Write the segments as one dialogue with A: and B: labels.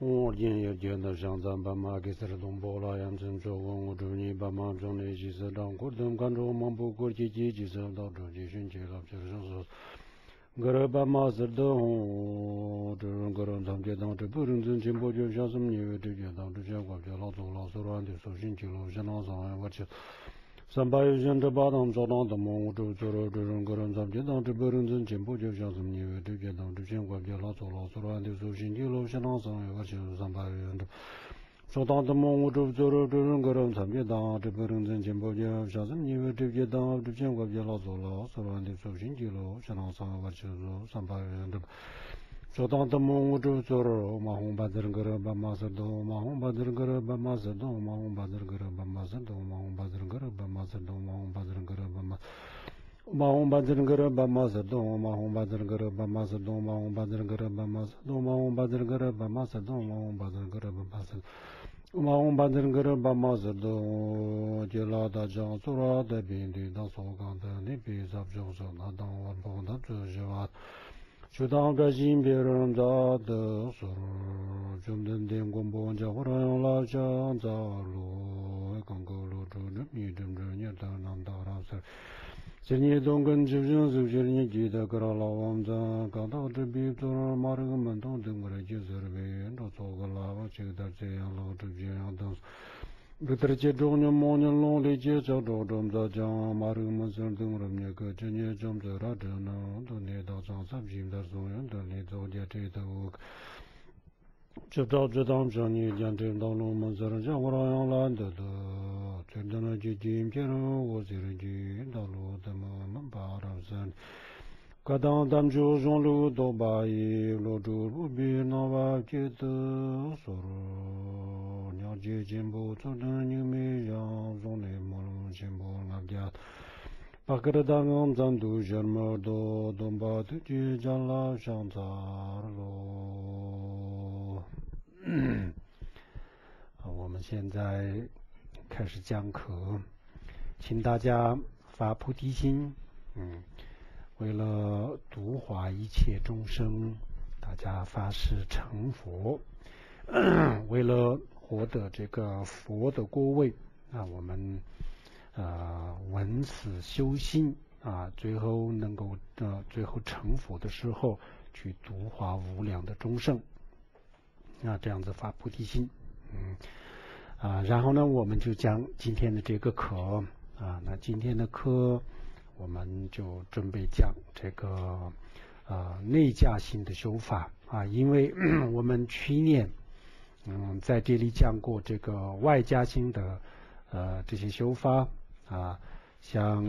A: yin yer jen da shang zan pa ma ki sar dong po la yan chen cho gong u chu ni pa ma chung ni ji sa dang kur dum kan chu mang pu kur chi chi ji sa dang chu ji shun che kap che shang so gara pa ma sar dong chu rung gara zam che dang chu pu rung zin chen po chu shang sum ni we tu che dang chu che kap che la zong la su ran de so shin chi lo shan la zang ya wa che Sanpayi zhanda badam zodang dhamma ngudu zoro dhurung garam samche dangzhi burung zin chenpo jeb shansam nyewe dhubje dangzhi chen guabje laso laso randi su shinji lo shanang sang yuwa shin sanpayi zhanda. Sodang dhamma ngudu zoro dhurung garam samche dangzhi burung zin chenpo jeb shansam nyewe dhubje dangzhi chen guabje laso laso randi su shinji lo shanang sang yuwa shin sanpayi zhanda. 소동도 몽우주 조로 마홍 바드르 거라 바마서도 마홍 바드르 거라 바마서도 마홍 바드르 거라 바마서도 마홍 바드르 거라 바마서도 마홍 바드르 거라 바마 마홍 바드르 거라 바마서도 마홍 바드르 거라 바마서도 마홍 바드르 거라 바마서도 마홍 바드르 거라 바마서도 마홍 바드르 거라 바마서도 마홍 바드르 거라 바마서도 제라다 장소라다 빈디다 소간다 니비 잡정서 나당 원본다 주저와 주당가 진별음 자더 소로 좀든 된공 본자 호랑 자로 건거로 주는 믿음 전에다 남다라서 제니 동근 주준 주준이 기다 그러라 원자 가다도 비도로 마르면 동등거래 지서베 노소가라 제다제 양로도 제양도 Bidar che dhoknyo monyo long le che chak dhok dhom za jang, marig mansar dhung ram nye ka che nye chom za ra dhana, dhok ne dhok chang sab shim dhar song yon dhok ne dhok dhya che dhok uk. Chib dhok che dham chang nye jan tim dhok long mansar jang wara yang lan dhok dhok, chib dhana che jim che rang wo si rin ji, dhok lo dhama man pa ram san. Kadang dham chu zhong lu dhok ba yi, lo dhok ubi na wab che dhok soro. 都年到上三平的所有的你早点这头。就照这当着你讲这道路门上讲我那样懒得的，真的那就今天了我这人去道路怎么能把它山。可当咱们就上路都把一路住不必那把觉得说了，了解进步，做成你没让上的马路进步那家。把个的当俺咱都什么都都把自己讲了想咋喽？好，我们现在开始讲课，请大家发菩提心，嗯，为了度化一切众生，大家发誓成佛，为了获得这个佛的果位，那我们。啊，闻此修心啊，最后能够呃，最后成佛的时候，去度化无量的众生，啊，这样子发菩提心，嗯，啊，然后呢，我们就讲今天的这个课啊，那今天的课我们就准备讲这个啊内家心的修法啊，因为 我们去年嗯在这里讲过这个外家心的呃这些修法。啊，像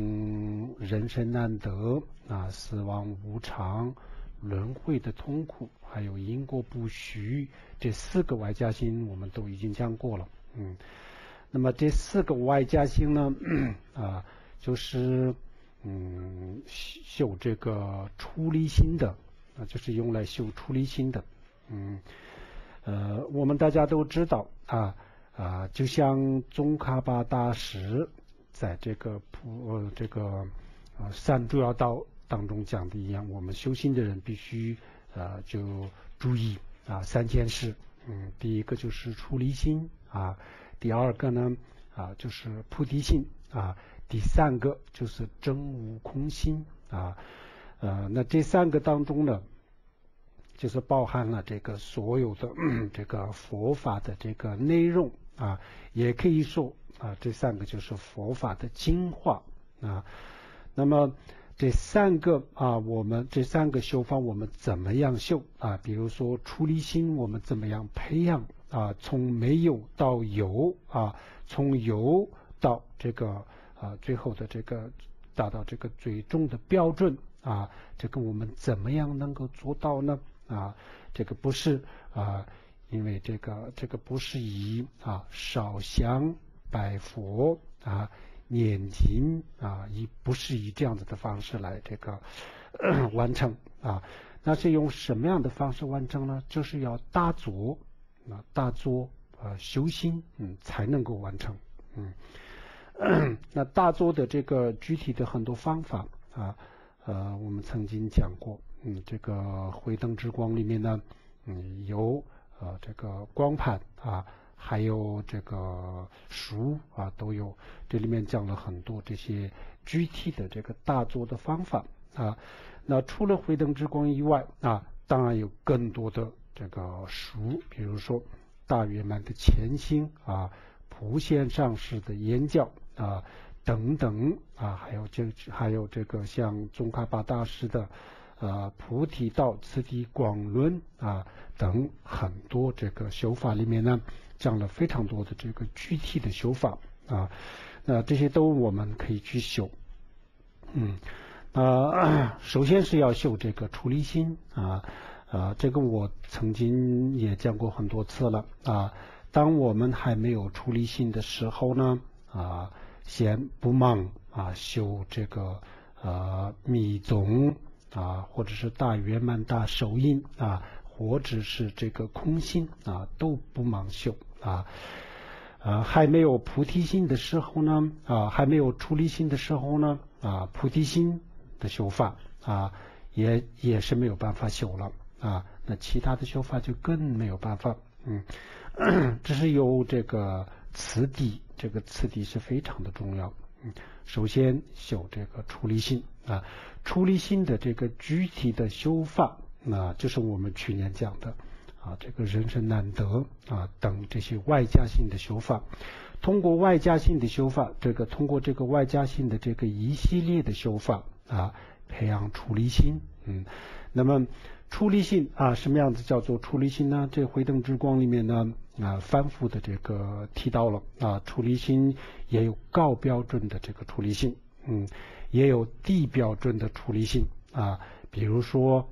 A: 人生难得啊，死亡无常，轮回的痛苦，还有因果不虚，这四个外加心我们都已经讲过了。嗯，那么这四个外加心呢，啊，就是嗯修这个出离心的，啊，就是用来修出离心的。嗯，呃，我们大家都知道啊啊，就像宗喀巴大师。在这个普呃这个三主要道当中讲的一样，我们修心的人必须呃就注意啊三件事，嗯，第一个就是出离心啊，第二个呢啊就是菩提心啊，第三个就是真悟空心啊，呃那这三个当中呢，就是包含了这个所有的这个佛法的这个内容啊，也可以说。啊，这三个就是佛法的精华啊。那么这三个啊，我们这三个修法，我们怎么样修啊？比如说出离心，我们怎么样培养啊？从没有到有啊，从有到这个啊，最后的这个达到这个最终的标准啊，这个我们怎么样能够做到呢？啊，这个不是啊，因为这个这个不是以啊烧香。拜佛啊，念经啊，以不是以这样子的方式来这个完成啊，那是用什么样的方式完成呢？就是要大作啊，大作啊，修心嗯，才能够完成嗯。那大作的这个具体的很多方法啊，呃，我们曾经讲过嗯，这个慧灯之光里面呢，嗯，有呃这个光盘啊，还有这个书啊都有。这里面讲了很多这些具体的这个大作的方法啊。那除了慧灯之光以外啊，当然有更多的这个书，比如说大圆满的前行啊，普贤上师的演讲啊等等啊，还有这还有这个像宗喀巴大师的呃菩提道次第广论啊等很多这个修法里面呢，讲了非常多的这个具体的修法啊，那这些都我们可以去修，嗯。呃，首先是要修这个出离心啊，呃，这个我曾经也讲过很多次了啊。当我们还没有出离心的时候呢，啊，先不忙啊，修这个呃密宗啊，或者是大圆满大手印啊，或者是这个空心啊，都不忙修啊。啊，还没有菩提心的时候呢，啊，还没有出离心的时候呢，啊，菩提心。的修法啊，也也是没有办法修了啊。那其他的修法就更没有办法，嗯，只是有这个次第，这个次第是非常的重要。嗯，首先修这个出离心啊，出离心的这个具体的修法，那就是我们去年讲的啊，这个人生难得啊等这些外加性的修法。通过外加性的修法，这个通过这个外加性的这个一系列的修法。啊，培养出离心，嗯，那么出离心啊，什么样子叫做出离心呢？这回灯之光里面呢啊，反复的这个提到了啊，出离心也有高标准的这个出离心，嗯，也有低标准的处理性啊，比如说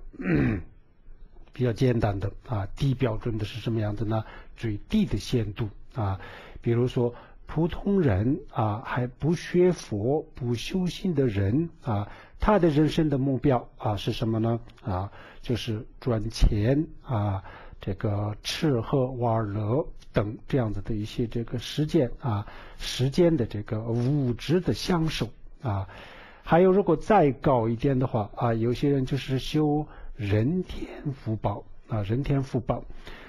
A: 比较简单的啊，低标准的是什么样子呢？最低的限度啊，比如说。普通人啊，还不学佛、不修心的人啊，他的人生的目标啊是什么呢？啊，就是赚钱啊，这个吃喝玩乐等这样子的一些这个时间啊，时间的这个物质的享受啊。还有，如果再高一点的话啊，有些人就是修人天福报啊，人天福报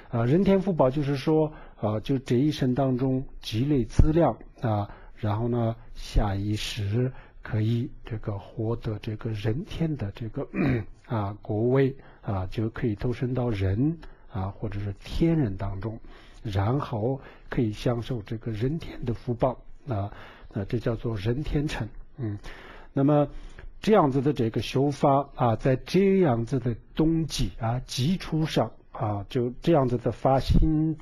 A: 啊，人天福报就是说。啊，就这一生当中积累资料啊，然后呢，下一世可以这个获得这个人天的这个啊国位啊，就可以投身到人啊或者是天人当中，然后可以享受这个人天的福报啊，那这叫做人天成。嗯，那么这样子的这个修法啊，在这样子的冬季啊基础上啊，就这样子的发心。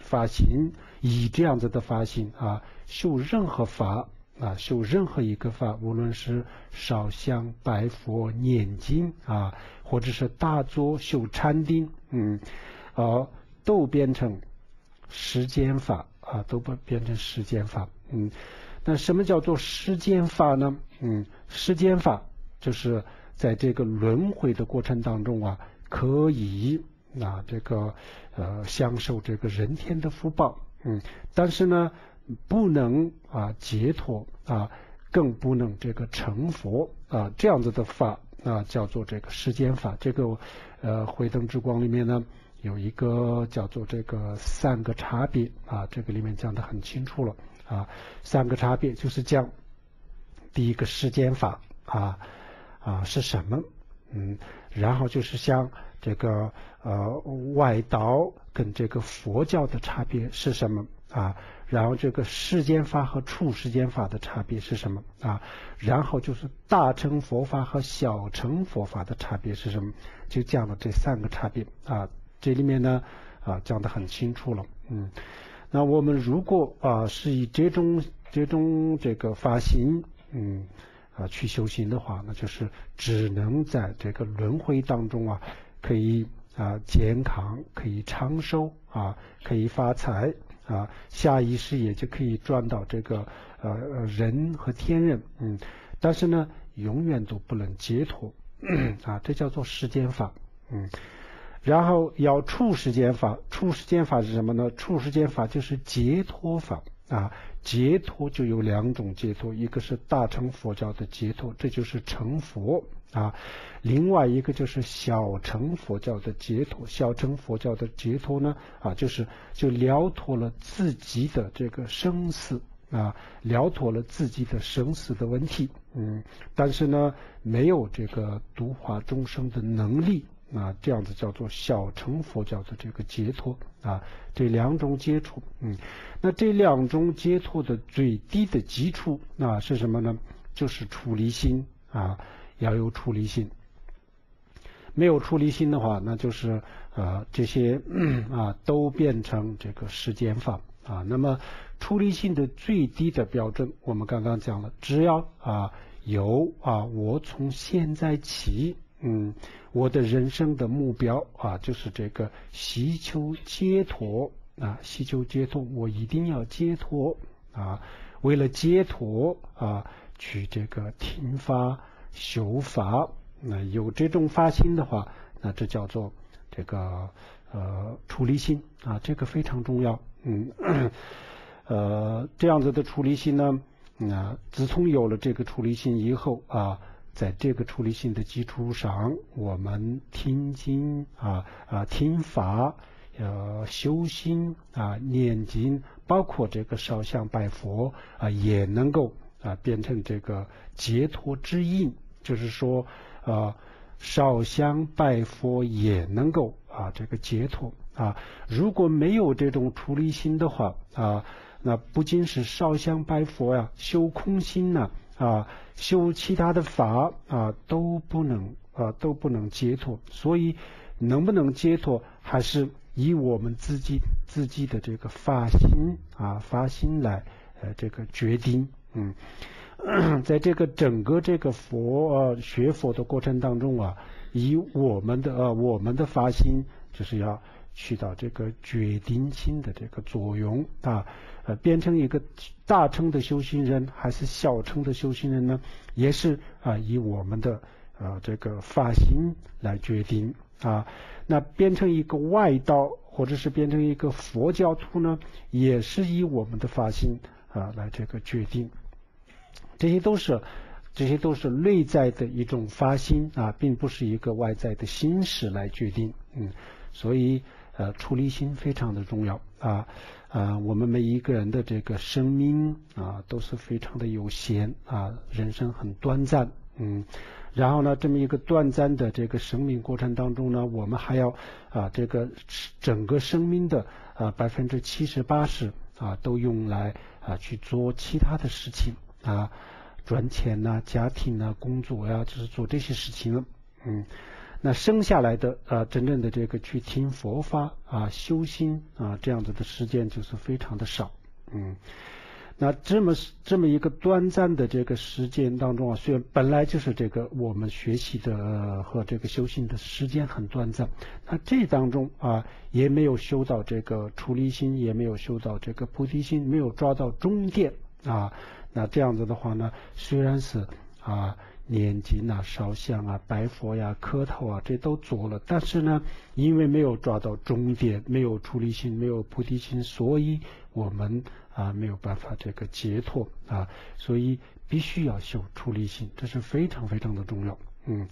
A: 发心以这样子的发心啊，修任何法啊，修任何一个法，无论是烧香、拜佛、念经啊，或者是大作修禅定，嗯，啊，都变成时间法啊，都不变成时间法，嗯，那什么叫做时间法呢？嗯，时间法就是在这个轮回的过程当中啊，可以。啊这个呃享受这个人天的福报，嗯，但是呢不能啊解脱啊，更不能这个成佛啊，这样子的法啊叫做这个世间法。这个呃慧灯之光里面呢有一个叫做这个三个差别啊，这个里面讲的很清楚了啊，三个差别就是讲第一个世间法啊啊是什么？嗯，然后就是像。这个呃外道跟这个佛教的差别是什么啊？然后这个世间法和处世间法的差别是什么啊？然后就是大乘佛法和小乘佛法的差别是什么？就讲了这三个差别啊。这里面呢啊讲的很清楚了，嗯。那我们如果啊是以这种这种这个发心，嗯啊去修行的话，那就是只能在这个轮回当中啊。可以啊健康，可以长寿啊，可以发财啊，下一世也就可以赚到这个呃人和天人，嗯，但是呢，永远都不能解脱啊，这叫做世间法，嗯，然后要处世间法，处世间法是什么呢？处世间法就是解脱法啊，解脱就有两种解脱，一个是大乘佛教的解脱，这就是成佛啊；另外一个就是小乘佛教的解脱。小乘佛教的解脱呢，啊，就是就了脱了自己的这个生死啊，了脱了自己的生死的问题，嗯，但是呢，没有这个度化众生的能力。啊，这样子叫做小乘佛教的这个解脱啊，这两种解脱，嗯，那这两种解脱的最低的基础啊是什么呢？就是出离心啊，要有出离心。没有出离心的话，那就是呃这些啊都变成这个世间法啊。那么出离心的最低的标准，我们刚刚讲了，只要啊有啊，我从现在起。嗯，我的人生的目标啊，就是这个希求解脱啊，希求解脱，我一定要解脱啊。为了解脱啊，去这个听法修法，那有这种发心的话，那这叫做这个呃出离心啊，这个非常重要。嗯，呃，这样子的出离心呢，啊，自从有了这个出离心以后啊。在这个处理性的基础上，我们听经啊啊听法，呃修心啊念经，包括这个烧香拜佛啊，也能够啊变成这个解脱之印。就是说啊烧香拜佛也能够啊这个解脱啊。如果没有这种处理心的话啊，那不仅是烧香拜佛呀，修空心呢。啊修其他的法啊都不能啊都不能解脱，所以能不能解脱还是以我们自己自己的这个发心啊发心来呃这个决定。嗯，在这个整个这个佛啊学佛的过程当中啊，以我们的呃我们的发心就是要起到这个决定性的这个作用啊。呃，变成一个大乘的修行人还是小乘的修行人呢？也是啊，以我们的啊这个发心来决定啊。那变成一个外道，或者是变成一个佛教徒呢，也是以我们的发心啊来这个决定。这些都是这些都是内在的一种发心啊，并不是一个外在的心识来决定。嗯，所以呃，出离心非常的重要啊。啊，我们每一个人的这个生命啊，都是非常的有限啊，人生很短暂，嗯，然后呢，这么一个短暂的这个生命过程当中呢，我们还要啊，这个整个生命的啊百分之七十八十啊，都用来啊去做其他的事情啊，赚钱呐，家庭呐，工作呀，就是做这些事情了，嗯。那生下来的啊，真正的这个去听佛法啊，修心啊，这样子的时间就是非常的少，嗯。那这么这么一个短暂的这个时间当中啊，虽然本来就是这个我们学习的和这个修行的时间很短暂，那这当中啊，也没有修到这个出离心，也没有修到这个菩提心，没有抓到终点啊。那这样子的话呢，虽然是啊。念经啊、烧香啊、拜佛呀、磕头啊，这都做了，但是呢，因为没有抓到终点，没有出离心，没有菩提心，所以我们啊没有办法这个解脱啊，所以必须要修出离心，这是非常非常的重要，嗯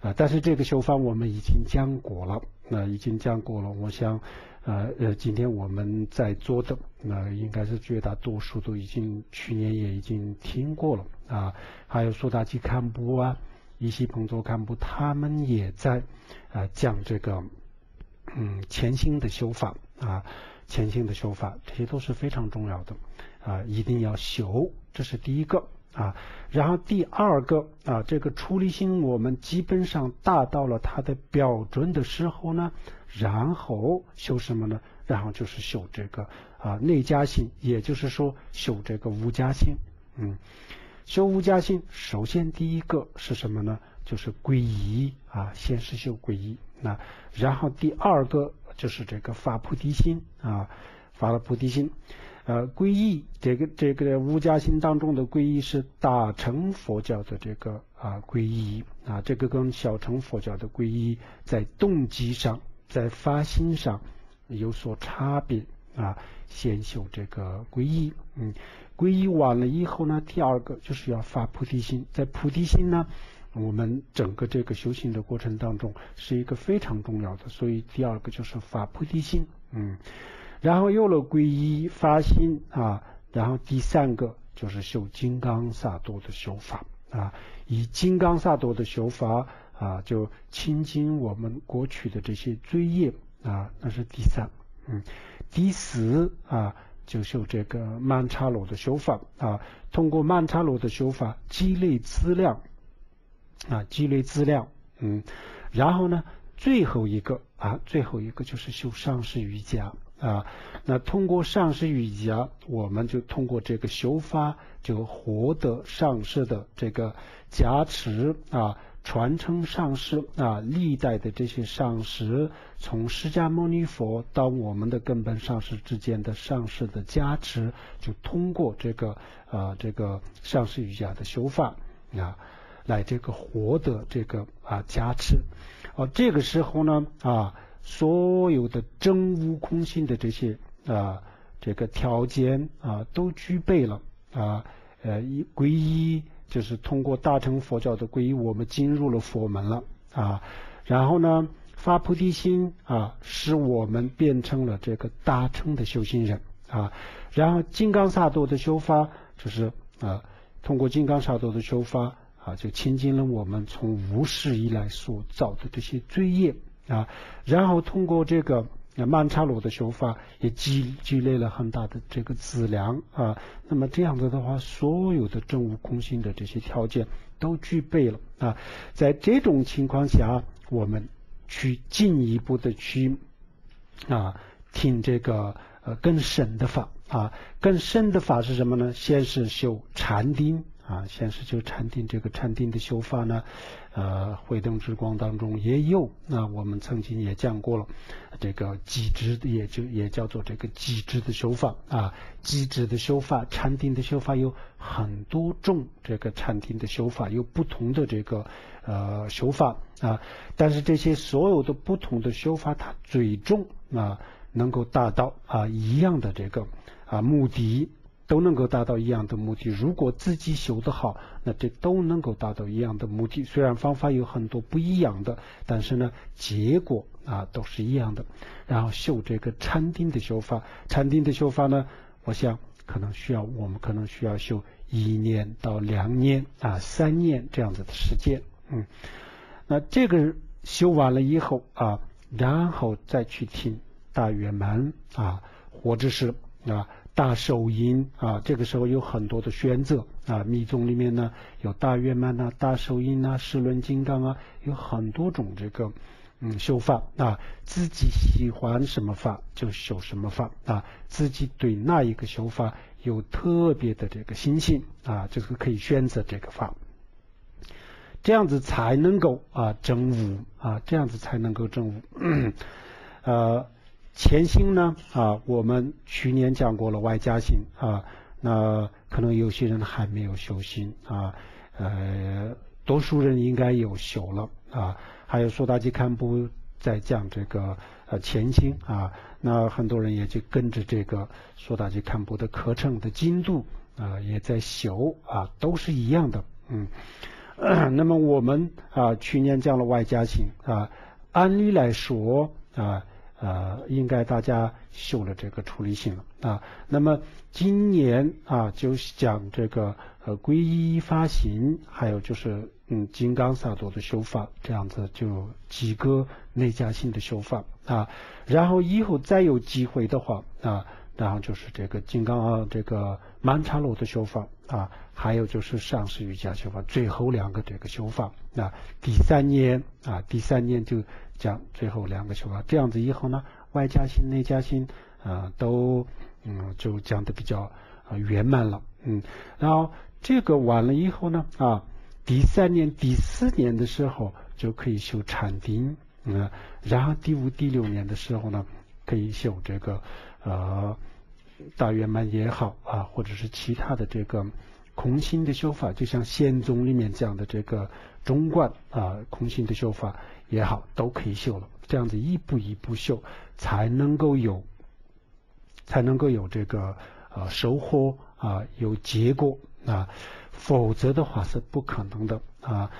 A: 啊，但是这个修法我们已经讲过了，那已经讲过了，我想。呃呃，今天我们在座的那应该是绝大多数都已经去年也已经听过了啊，还有苏达基堪布啊、伊西彭佐堪布，他们也在啊讲这个嗯潜心的修法啊，潜心的修法，这些都是非常重要的啊，一定要修，这是第一个啊。然后第二个啊，这个出离心我们基本上达到了它的标准的时候呢。然后修什么呢？然后就是修这个啊内家心，也就是说修这个无家心。嗯，修无家心，首先第一个是什么呢？就是皈依啊，先是修皈依。那然后第二个就是这个发菩提心啊，发了菩提心。呃，皈依这个这个无家心当中的皈依是大乘佛教的这个啊皈依啊，这个跟小乘佛教的皈依在动机上。在发心上有所差别啊，先修这个皈依，嗯，皈依完了以后呢，第二个就是要发菩提心，在菩提心呢，我们整个这个修行的过程当中是一个非常重要的，所以第二个就是发菩提心，嗯，然后有了皈依发心啊，然后第三个就是修金刚萨埵的修法啊，以金刚萨埵的修法啊，就清净我们过去的这些罪业啊，那是第三，嗯，第四啊。就修这个曼茶罗的修法啊，通过曼茶罗的修法积累资料啊，积累资料，嗯，然后呢，最后一个啊，最后一个就是修上师瑜伽啊。那通过上师瑜伽，我们就通过这个修法，就获得上师的这个加持啊。传承上师啊，历代的这些上师，从释迦牟尼佛到我们的根本上师之间的上师的加持，就通过这个啊这个上师瑜伽的修法啊，来这个获得这个啊加持。哦，这个时候呢啊，所有的真悟空性的这些啊这个条件啊都具备了啊呃一皈依。就是通过大乘佛教的皈依，我们进入了佛门了啊。然后呢，发菩提心啊，使我们变成了这个大乘的修行人啊。然后金刚萨埵的修法，就是啊，通过金刚萨埵的修法啊，就清净了我们从无始以来所造的这些罪业啊。然后通过这个。那曼茶罗的修法也积积累了很大的这个资粮啊，那么这样子的话，所有的正悟空性的这些条件都具备了啊，在这种情况下，我们去进一步的去啊听这个呃更深的法啊，更深的法是什么呢？先是修禅定。啊，先是就禅定这个禅定的修法呢，呃，慧灯之光当中也有。那我们曾经也讲过了，这个机智也就也叫做这个机智的修法啊，机智的修法，禅定的修法有很多种，这个禅定的修法有不同的这个呃修法啊，但是这些所有的不同的修法，它最终啊能够达到啊一样的这个啊目的。都能够达到一样的目的。如果自己修得好，那这都能够达到一样的目的。虽然方法有很多不一样的，但是呢，结果啊都是一样的。然后修这个禅定的修法，禅定的修法呢，我想可能需要我们可能需要修一年到两年啊三年这样子的时间。嗯，那这个修完了以后啊，然后再去听大圆满啊，或者是啊。大手印啊，这个时候有很多的选择啊。密宗里面呢有大圆满呐、大手印啊、十轮金刚啊，有很多种这个嗯修法啊。自己喜欢什么法就修什么法啊。自己对那一个修法有特别的这个心性啊，就是可以选择这个法，这样子才能够啊证悟啊，这样子才能够证悟。呃。前心呢啊，我们去年讲过了外加心啊，那可能有些人还没有修心啊，呃，多数人应该有修了啊。还有说大吉堪布在讲这个呃前心啊，那很多人也就跟着这个说大吉堪布的课程的进度啊，也在修啊，都是一样的嗯。那么我们啊去年讲了外加心啊，按理来说啊。呃，应该大家修了这个处理性了啊。那么今年啊，就讲这个呃皈依发行，还有就是嗯金刚萨埵的修法，这样子就几个内家性的修法啊。然后以后再有机会的话啊，然后就是这个金刚啊这个曼茶罗的修法啊，还有就是上师瑜伽修法，最后两个这个修法啊。第三年啊，第三年就。讲最后两个修法，这样子以后呢，外加心、内加心啊，都嗯就讲的比较啊圆满了，嗯，然后这个完了以后呢啊，第三年、第四年的时候就可以修禅定，嗯，然后第五、第六年的时候呢，可以修这个呃大圆满也好啊，或者是其他的这个空心的修法，就像仙宗里面讲的这个中观啊空心的修法。也好，都可以修了。这样子一步一步修，才能够有才能够有这个呃收获啊，有结果啊，否则的话是不可能的啊。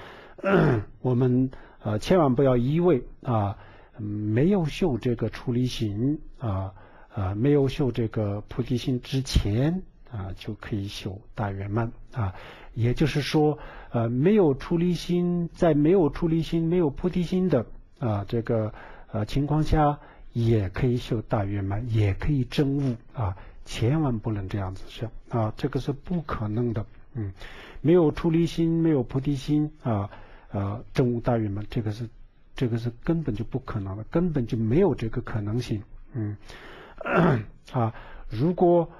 A: 我们呃千万不要以为啊没有修这个出离心啊啊没有修这个菩提心之前啊就可以修大圆满啊。也就是说，呃，没有出离心，在没有出离心、没有菩提心的啊这个呃情况下，也可以修大圆满，也可以证悟啊，千万不能这样子想啊，这个是不可能的，嗯，没有出离心，没有菩提心啊啊证悟大圆满，这个是这个是根本就不可能的，根本就没有这个可能性，嗯 啊，如果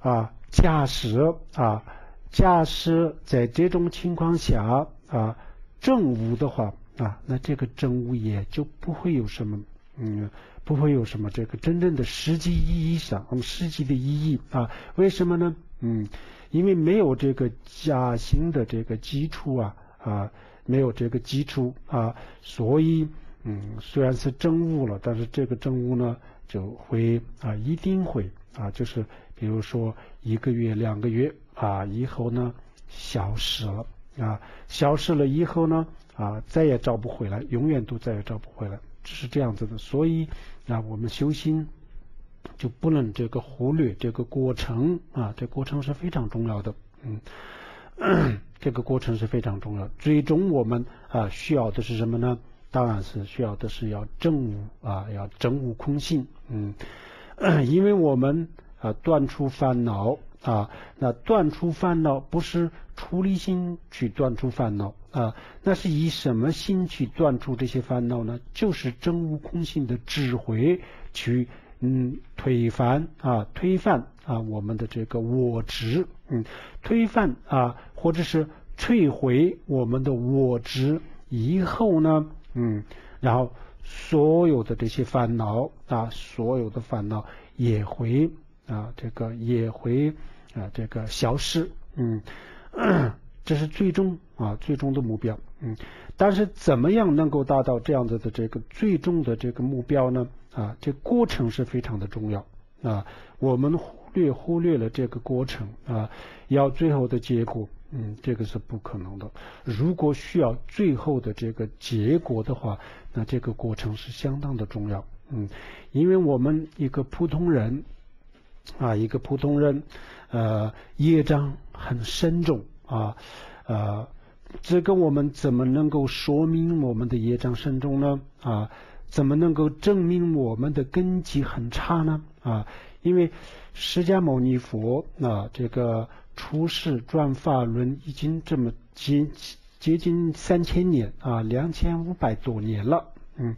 A: 啊假使啊。假使在这种情况下啊，正悟的话啊，那这个正悟也就不会有什么，嗯，不会有什么这个真正的实际意义上，实际的意义啊？为什么呢？嗯，因为没有这个假心的这个基础啊啊，没有这个基础啊，所以嗯，虽然是正悟了，但是这个正悟呢，就会啊，一定会啊，就是比如说一个月、两个月。啊，以后呢消失了啊，消失了以后呢啊，再也找不回来，永远都再也找不回来，是这样子的。所以啊，我们修心就不能这个忽略这个过程啊，这过程是非常重要的。嗯，这个过程是非常重要。最终我们啊需要的是什么呢？当然是需要的是要证悟啊，要证悟空性。嗯，因为我们啊断除烦恼。啊，那断除烦恼不是出离心去断除烦恼啊，那是以什么心去断除这些烦恼呢？就是真悟空性的智慧去嗯推翻啊推翻啊我们的这个我执嗯推翻啊或者是摧毁我们的我执以后呢嗯然后所有的这些烦恼啊所有的烦恼也会啊这个也会。啊，这个消失，嗯，这是最终啊最终的目标，嗯，但是怎么样能够达到这样子的这个最终的这个目标呢？啊，这过程是非常的重要啊，我们忽略忽略了这个过程啊，要最后的结果，嗯，这个是不可能的。如果需要最后的这个结果的话，那这个过程是相当的重要，嗯，因为我们一个普通人啊，一个普通人。呃，业障很深重啊，呃，这跟我们怎么能够说明我们的业障深重呢？啊，怎么能够证明我们的根基很差呢？啊，因为释迦牟尼佛啊，这个出世转法轮已经这么接接近三千年啊，两千五百多年了，嗯，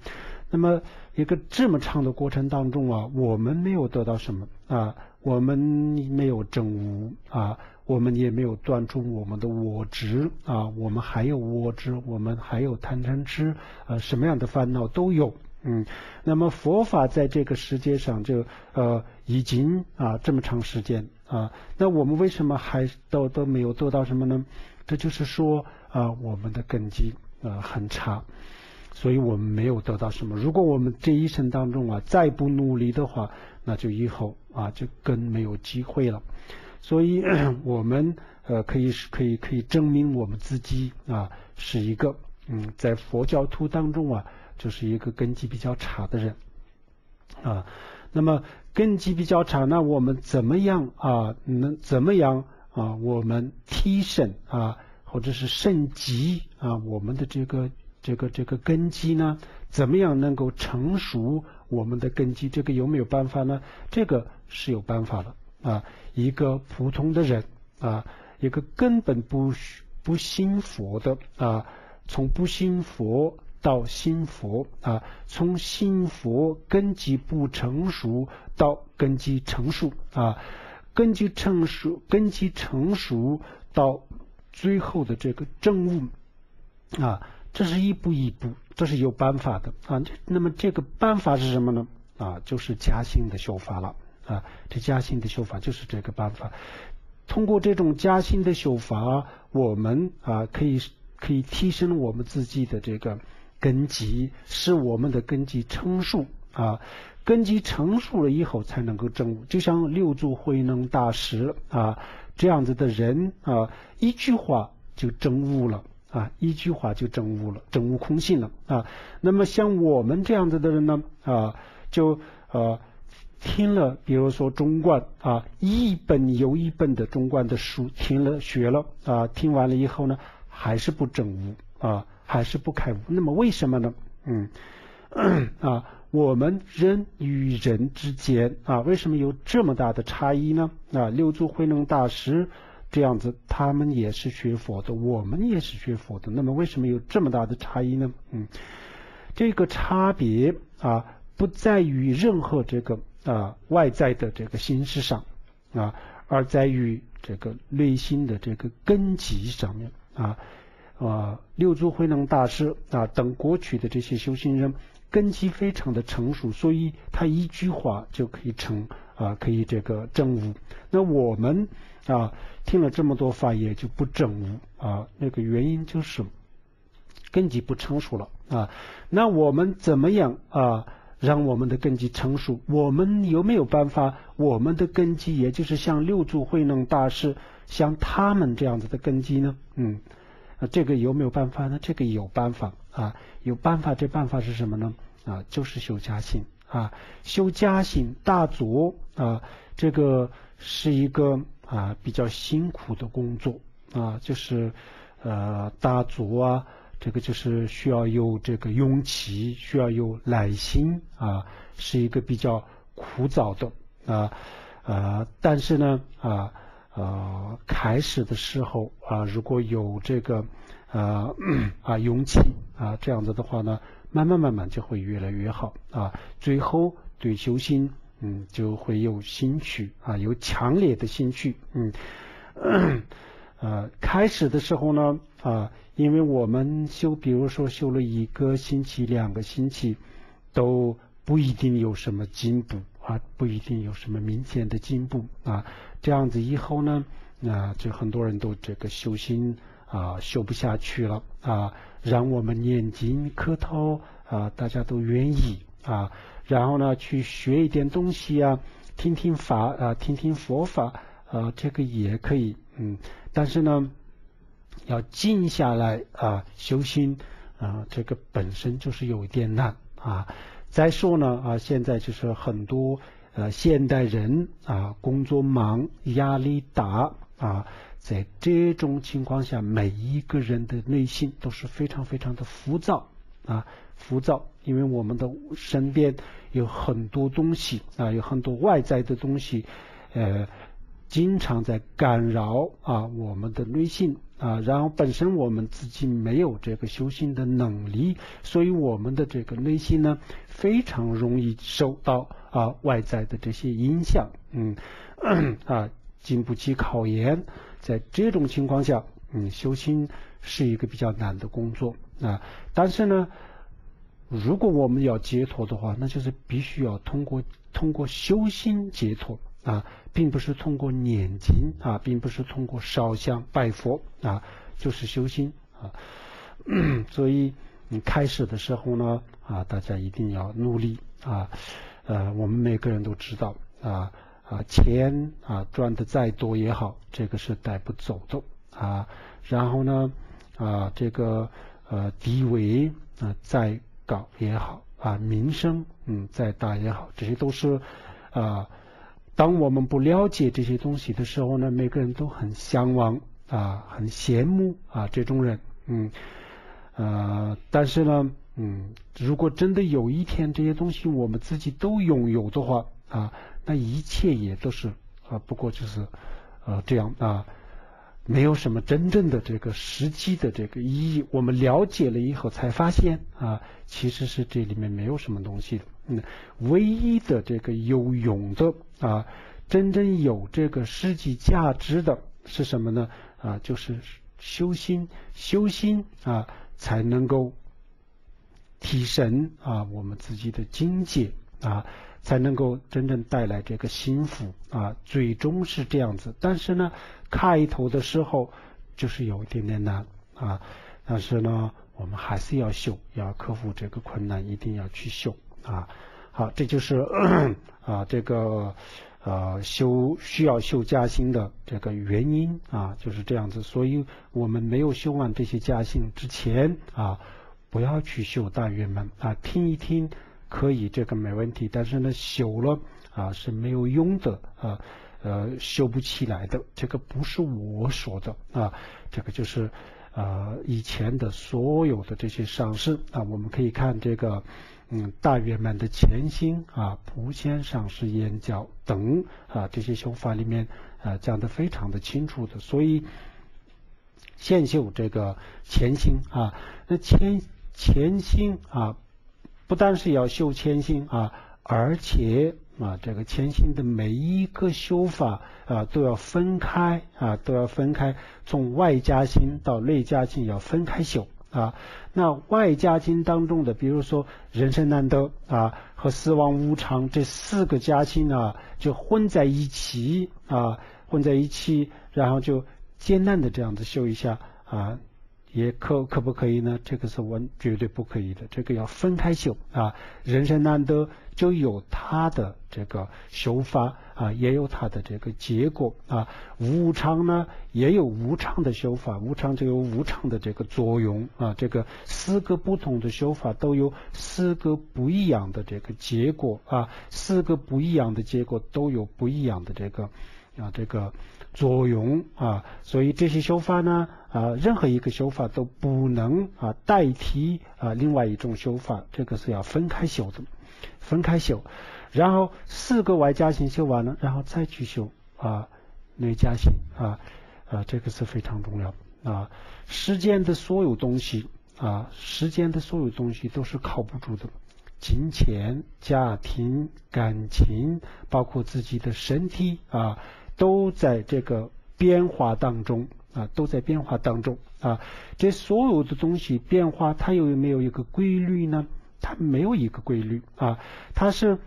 A: 那么一个这么长的过程当中啊，我们没有得到什么啊。我们没有证悟啊，我们也没有断除我们的我执啊，我们还有我执，我们还有贪嗔痴，呃，什么样的烦恼都有，嗯，那么佛法在这个世界上就呃已经啊这么长时间啊，那我们为什么还都都没有做到什么呢？这就是说啊，我们的根基啊很差。所以我们没有得到什么。如果我们这一生当中啊再不努力的话，那就以后啊就更没有机会了。所以 我们呃可以是可以可以证明我们自己啊是一个嗯在佛教徒当中啊就是一个根基比较差的人啊。那么根基比较差，那我们怎么样啊能怎么样啊我们提升啊或者是升级啊我们的这个。这个这个根基呢，怎么样能够成熟我们的根基？这个有没有办法呢？这个是有办法的啊。一个普通的人啊，一个根本不不信佛的啊，从不信佛到信佛啊，从信佛根基不成熟到根基成熟啊，根基成熟根基成熟到最后的这个正悟啊。这是一步一步，这是有办法的啊。那么这个办法是什么呢？啊，就是加心的修法了啊。这加心的修法就是这个办法。通过这种加心的修法，我们啊可以可以提升我们自己的这个根基，使我们的根基成熟啊，根基成熟了以后才能够证悟。就像六祖慧能大师啊这样子的人啊，一句话就证悟了啊，一句话就证悟了，证悟空性了啊。那么像我们这样子的人呢啊，就呃。听了，比如说中观啊，一本又一本的中观的书，听了学了啊，听完了以后呢，还是不证悟啊，还是不开悟。那么为什么呢？嗯啊，我们人与人之间啊，为什么有这么大的差异呢？啊，六祖慧能大师这样子，他们也是学佛的，我们也是学佛的，那么为什么有这么大的差异呢？嗯，这个差别啊，不在于任何这个。啊，外在的这个形式上啊，而在于这个内心的这个根基上面啊啊，六祖慧能大师啊等过去的这些修行人根基非常的成熟，所以他一句话就可以成啊，可以这个证悟。那我们啊听了这么多法也就不证悟啊，那个原因就是根基不成熟了啊。那我们怎么样啊？让我们的根基成熟，我们有没有办法？我们的根基，也就是像六祖慧能大师，像他们这样子的根基呢？嗯，这个有没有办法呢？这个有办法啊，有办法。这办法是什么呢？啊，就是修家心啊，修家心大足啊，这个是一个啊比较辛苦的工作啊，就是呃大足啊。这个就是需要有这个勇气，需要有耐心啊，是一个比较枯燥的啊啊，但是呢啊啊，开始的时候啊，如果有这个 啊啊勇气啊这样子的话呢，慢慢慢慢就会越来越好啊，最后对修心嗯就会有兴趣啊，有强烈的兴趣嗯 呃，开始的时候呢啊。因为我们修，比如说修了一个星期、两个星期，都不一定有什么进步啊，不一定有什么明显的进步啊。这样子以后呢，啊，就很多人都这个修心啊，修不下去了啊。让我们念经磕头啊，大家都愿意啊。然后呢，去学一点东西啊，听听法啊，听听佛法啊，这个也可以，嗯。但是呢。要静下来啊，修心啊，这个本身就是有点难啊。再说呢啊，现在就是很多呃现代人啊，工作忙，压力大啊，在这种情况下，每一个人的内心都是非常非常的浮躁啊，浮躁，因为我们的身边有很多东西啊，有很多外在的东西呃，经常在干扰啊我们的内心。啊，然后本身我们自己没有这个修行的能力，所以我们的这个内心呢，非常容易受到啊外在的这些影响，嗯 啊经不起考验，在这种情况下，嗯修心是一个比较难的工作啊。但是呢，如果我们要解脱的话，那就是必须要通过通过修心解脱。啊，并不是通过念经啊，并不是通过烧香拜佛啊，就是修心啊。所以你开始的时候呢啊，大家一定要努力啊。呃，我们每个人都知道啊啊，钱啊赚的再多也好，这个是带不走的啊。然后呢啊，这个呃地位啊再高也好啊，名声嗯再大也好，这些都是啊。当我们不了解这些东西的时候呢，每个人都很向往啊，很羡慕啊这种人，嗯，呃，但是呢，嗯，如果真的有一天这些东西我们自己都拥有的话啊，那一切也都是啊，不过就是呃这样啊，没有什么真正的这个实际的这个意义。我们了解了以后才发现啊，其实是这里面没有什么东西的。嗯，唯一的这个有用的啊，真正有这个实际价值的是什么呢？啊，就是修心，修心啊，才能够提升啊我们自己的境界啊，才能够真正带来这个幸福啊，最终是这样子。但是呢，开头的时候就是有一点点难啊，但是呢，我们还是要修，要克服这个困难，一定要去修。啊，好，这就是啊这个呃修需要修加心的这个原因啊，就是这样子。所以我们没有修完这些加心之前啊，不要去修大圆满啊，听一听可以，这个没问题。但是呢，修了啊是没有用的啊。呃，修不起来的，这个不是我说的啊，这个就是呃以前的所有的这些上市啊，我们可以看这个嗯大圆满的前心啊，普贤上师言教等啊这些修法里面啊讲的非常的清楚的，所以现修这个前心啊，那前前心啊，不但是要修前心啊，而且。啊，这个前心的每一个修法啊，都要分开啊，都要分开，从外加心到内加心要分开修啊。那外加心当中的，比如说人生难得啊和死亡无常这四个加心啊，就混在一起啊，混在一起，然后就艰难的这样子修一下啊。也可可不可以呢？这个是完绝对不可以的，这个要分开修啊。人生难得就有它的这个修法啊，也有它的这个结果啊。无常呢也有无常的修法，无常就有无常的这个作用啊。这个四个不同的修法都有四个不一样的这个结果啊，四个不一样的结果都有不一样的这个啊这个。作用啊，所以这些修法呢啊，任何一个修法都不能啊代替啊另外一种修法，这个是要分开修的，分开修。然后四个外加行修完了，然后再去修啊内加行啊啊，这个是非常重要啊。时间的所有东西啊，时间的所有东西都是靠不住的，金钱、家庭、感情，包括自己的身体啊。都在这个变化当中啊，都在变化当中啊。这所有的东西变化，它有没有一个规律呢？它没有一个规律啊。它是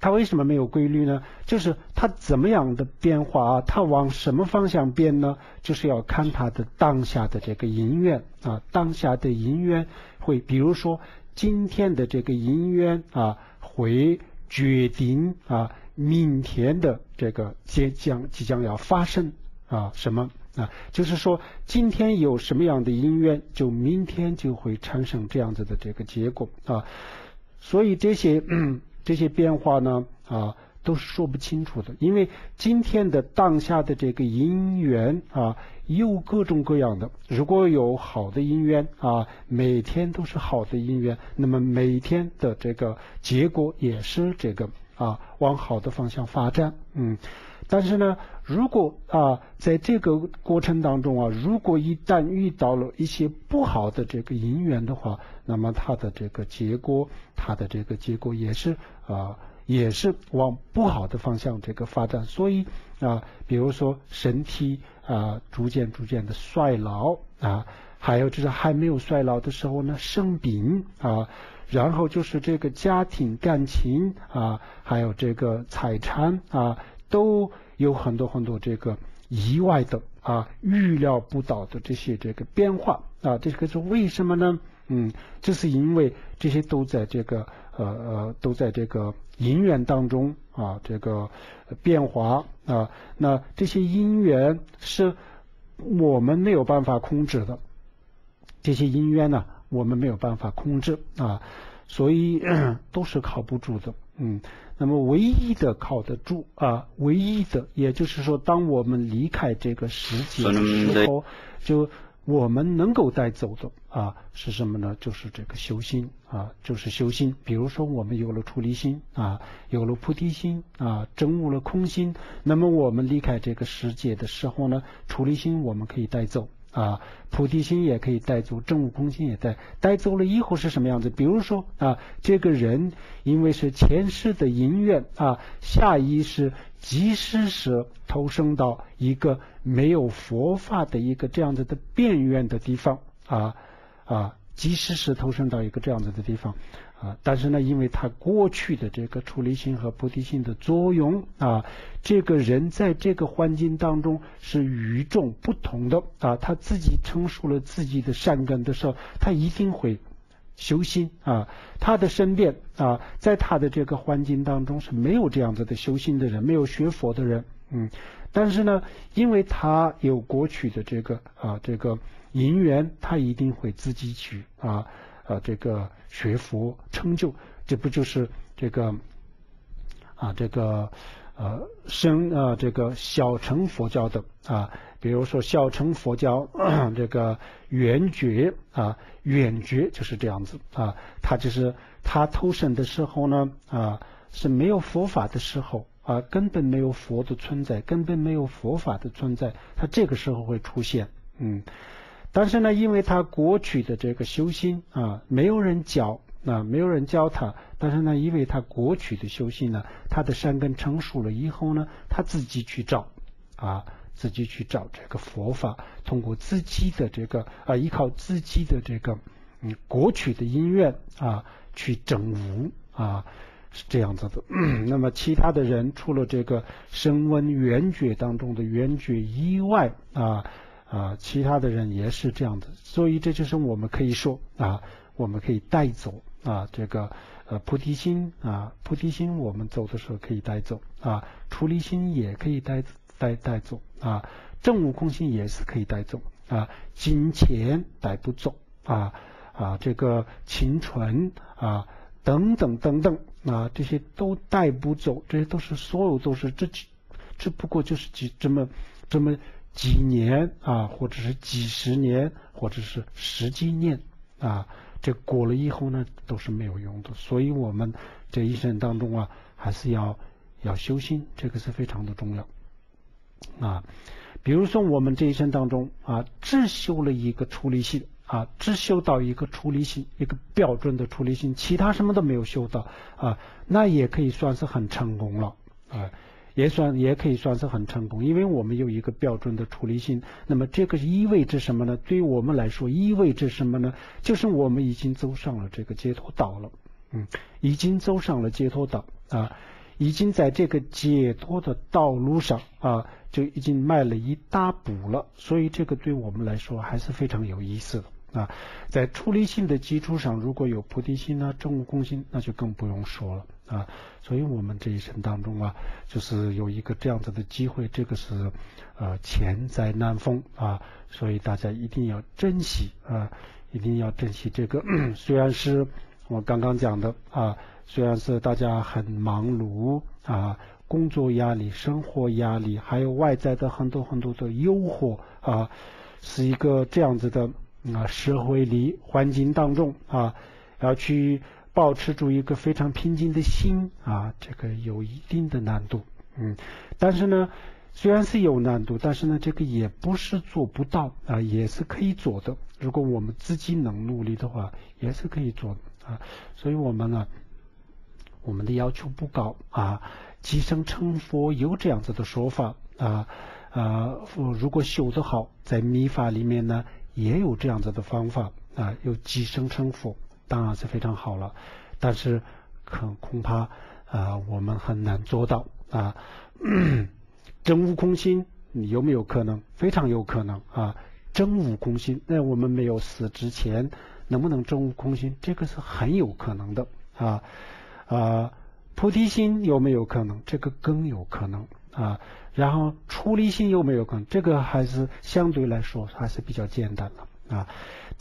A: 它为什么没有规律呢？就是它怎么样的变化啊？它往什么方向变呢？就是要看它的当下的这个因缘啊。当下的因缘会，比如说今天的这个因缘啊，会决定啊。明天的这个即将即将要发生啊什么啊？就是说今天有什么样的因缘，就明天就会产生这样子的这个结果啊。所以这些这些变化呢啊都是说不清楚的，因为今天的当下的这个因缘啊有各种各样的。如果有好的因缘啊，每天都是好的因缘，那么每天的这个结果也是这个。啊，往好的方向发展，嗯，但是呢，如果啊，在这个过程当中啊，如果一旦遇到了一些不好的这个因缘的话，那么它的这个结果，它的这个结果也是啊，也是往不好的方向这个发展。所以啊，比如说身体啊，逐渐逐渐的衰老啊，还有就是还没有衰老的时候呢，生病啊。然后就是这个家庭感情啊，还有这个财产啊，都有很多很多这个意外的啊，预料不到的这些这个变化啊，这个是为什么呢？嗯，这是因为这些都在这个呃呃都在这个因缘当中啊，这个变化啊，那这些因缘是我们没有办法控制的，这些因缘呢？我们没有办法控制啊，所以 都是靠不住的。嗯，那么唯一的靠得住啊，唯一的，也就是说，当我们离开这个世界的时候，就我们能够带走的啊，是什么呢？就是这个修心啊，就是修心。比如说，我们有了出离心啊，有了菩提心啊，证悟了空心，那么我们离开这个世界的时候呢，出离心我们可以带走。啊，菩提心也可以带走，正悟空心也带，带走了以后是什么样子？比如说啊，这个人因为是前世的因缘啊，下意识即使是投生到一个没有佛法的一个这样子的变缘的地方啊啊，即使是投生到一个这样子的地方。啊，但是呢，因为他过去的这个处理性和菩提心的作用啊，这个人在这个环境当中是与众不同的啊，他自己成熟了自己的善根的时候，他一定会修心啊，他的身边啊，在他的这个环境当中是没有这样子的修心的人，没有学佛的人，嗯，但是呢，因为他有过去的这个啊这个因缘，他一定会自己去啊啊这个学佛成就，这不就是这个啊这个呃生啊这个小乘佛教的啊。比如说小乘佛教 这个圆觉啊，圆觉就是这样子啊，他就是他投生的时候呢啊是没有佛法的时候啊，根本没有佛的存在，根本没有佛法的存在，他这个时候会出现，嗯，但是呢，因为他过去的这个修心啊，没有人教啊，没有人教他，但是呢，因为他过去的修心呢，他的善根成熟了以后呢，他自己去找啊。自己去找这个佛法，通过自己的这个啊，依靠自己的这个嗯过去的因缘啊，去证悟啊，是这样子的。那么其他的人，除了这个声闻缘觉当中的缘觉以外啊啊，其他的人也是这样的。所以这就是我们可以说啊，我们可以带走啊这个呃菩提心啊，菩提心我们走的时候可以带走啊，出离心也可以带。带带走啊，正悟空心也是可以带走啊，金钱带不走啊啊，这个青春啊等等等等啊，这些都带不走，这些都是所有都是这只不过就是几这么这么几年啊，或者是几十年，或者是十几年啊，这过了以后呢，都是没有用的。所以我们这一生当中啊，还是要要修心，这个是非常的重要。啊，比如说我们这一生当中啊，只修了一个出离心啊，只修到一个出离心，一个标准的出离心，其他什么都没有修到啊，那也可以算是很成功了啊，也算也可以算是很成功，因为我们有一个标准的出离心，那么这个意味着什么呢？对于我们来说意味着什么呢？就是我们已经走上了这个解脱道了，嗯，已经走上了解脱道啊。已经在这个解脱的道路上啊，就已经迈了一大步了，所以这个对我们来说还是非常有意思的啊。在出离心的基础上，如果有菩提心啊、正悟空心，那就更不用说了啊。所以我们这一生当中啊，就是有一个这样子的机会，这个是呃千载难逢啊，所以大家一定要珍惜啊，一定要珍惜这个。虽然是我刚刚讲的啊。虽然是大家很忙碌啊，工作压力、生活压力，还有外在的很多很多的诱惑啊，是一个这样子的啊社会里环境当中啊，要去保持住一个非常平静的心啊，这个有一定的难度，嗯，但是呢，虽然是有难度，但是呢，这个也不是做不到啊，也是可以做的。如果我们自己能努力的话，也是可以做的啊，所以我们呢。我们的要求不高啊，即生成佛有这样子的说法啊啊，如果修得好，在密法里面呢也有这样子的方法啊，有即生成佛，当然是非常好了，但是可恐怕啊我们很难做到啊。真悟空心你有没有可能？非常有可能啊，真悟空心，在我们没有死之前，能不能真悟空心？这个是很有可能的啊。啊，菩提心有没有可能？这个更有可能啊。然后出离心有没有可能？这个还是相对来说还是比较简单的啊。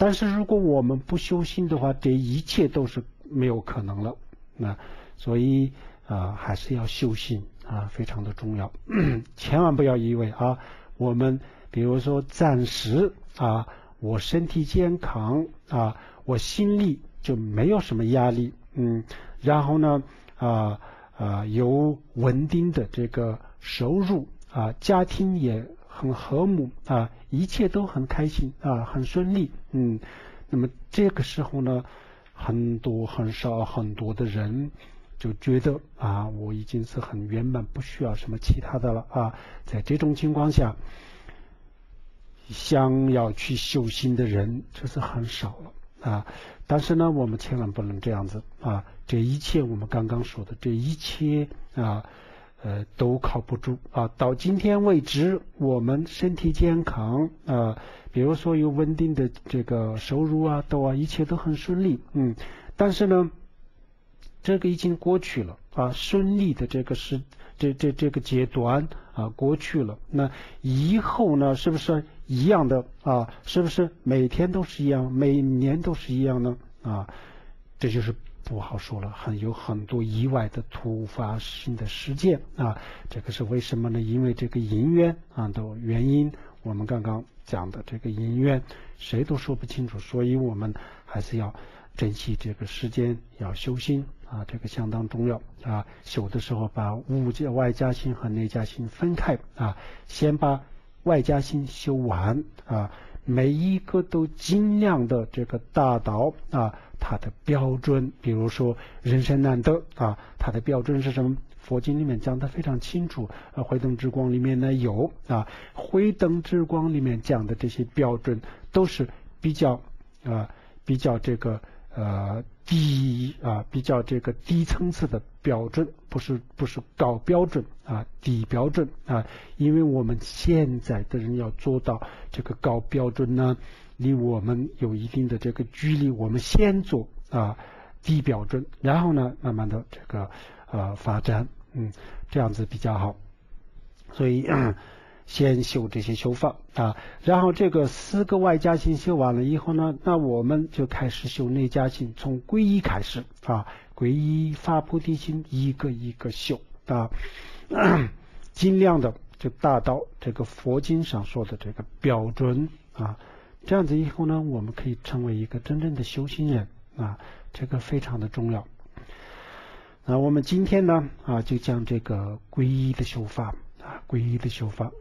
A: 但是如果我们不修心的话，这一切都是没有可能了那。所以啊，还是要修心啊，非常的重要。千万不要以为啊，我们比如说暂时啊，我身体健康啊，我心里就没有什么压力，嗯。然后呢，啊啊，有稳定的这个收入啊，家庭也很和睦啊，一切都很开心啊，很顺利，嗯，那么这个时候呢，很多很少很多的人就觉得啊，我已经是很圆满，不需要什么其他的了啊，在这种情况下，想要去修心的人就是很少了。啊，但是呢，我们千万不能这样子啊！这一切我们刚刚说的这一切啊，呃，都靠不住啊。到今天为止，我们身体健康啊，比如说有稳定的这个收入啊，都啊，一切都很顺利，嗯。但是呢，这个已经过去了啊，顺利的这个是这这这个阶段啊过去了。那以后呢，是不是一样的啊？是不是每天都是一样，每年都是一样呢？啊，这就是。不好说了，很有很多意外的突发性的事件啊，这个是为什么呢？因为这个因缘啊的原因，我们刚刚讲的这个因缘，谁都说不清楚，所以我们还是要珍惜这个时间，要修心啊，这个相当重要啊。修的时候把物界外加心和内加心分开啊，先把外加心修完啊，每一个都尽量的这个达到啊。它的标准，比如说人生难得啊，它的标准是什么？佛经里面讲的非常清楚，呃，慧灯之光里面呢有啊，慧灯之光里面讲的这些标准都是比较啊，比较这个呃低啊，比较这个低层次的标准，不是不是高标准啊，低标准啊，因为我们现在的人要做到这个高标准呢。离我们有一定的这个距离，我们先做啊低标准，然后呢，慢慢的这个呃发展，嗯，这样子比较好。所以 先修这些修法啊，然后这个四个外加性修完了以后呢，那我们就开始修内加性，从皈依开始啊，皈依发菩提心，一个一个修啊，尽量的就达到这个佛经上说的这个标准啊。这样子以后呢，我们可以成为一个真正的修行人啊，这个非常的重要。那我们今天呢啊，就讲这个皈依的修法啊，皈依的修法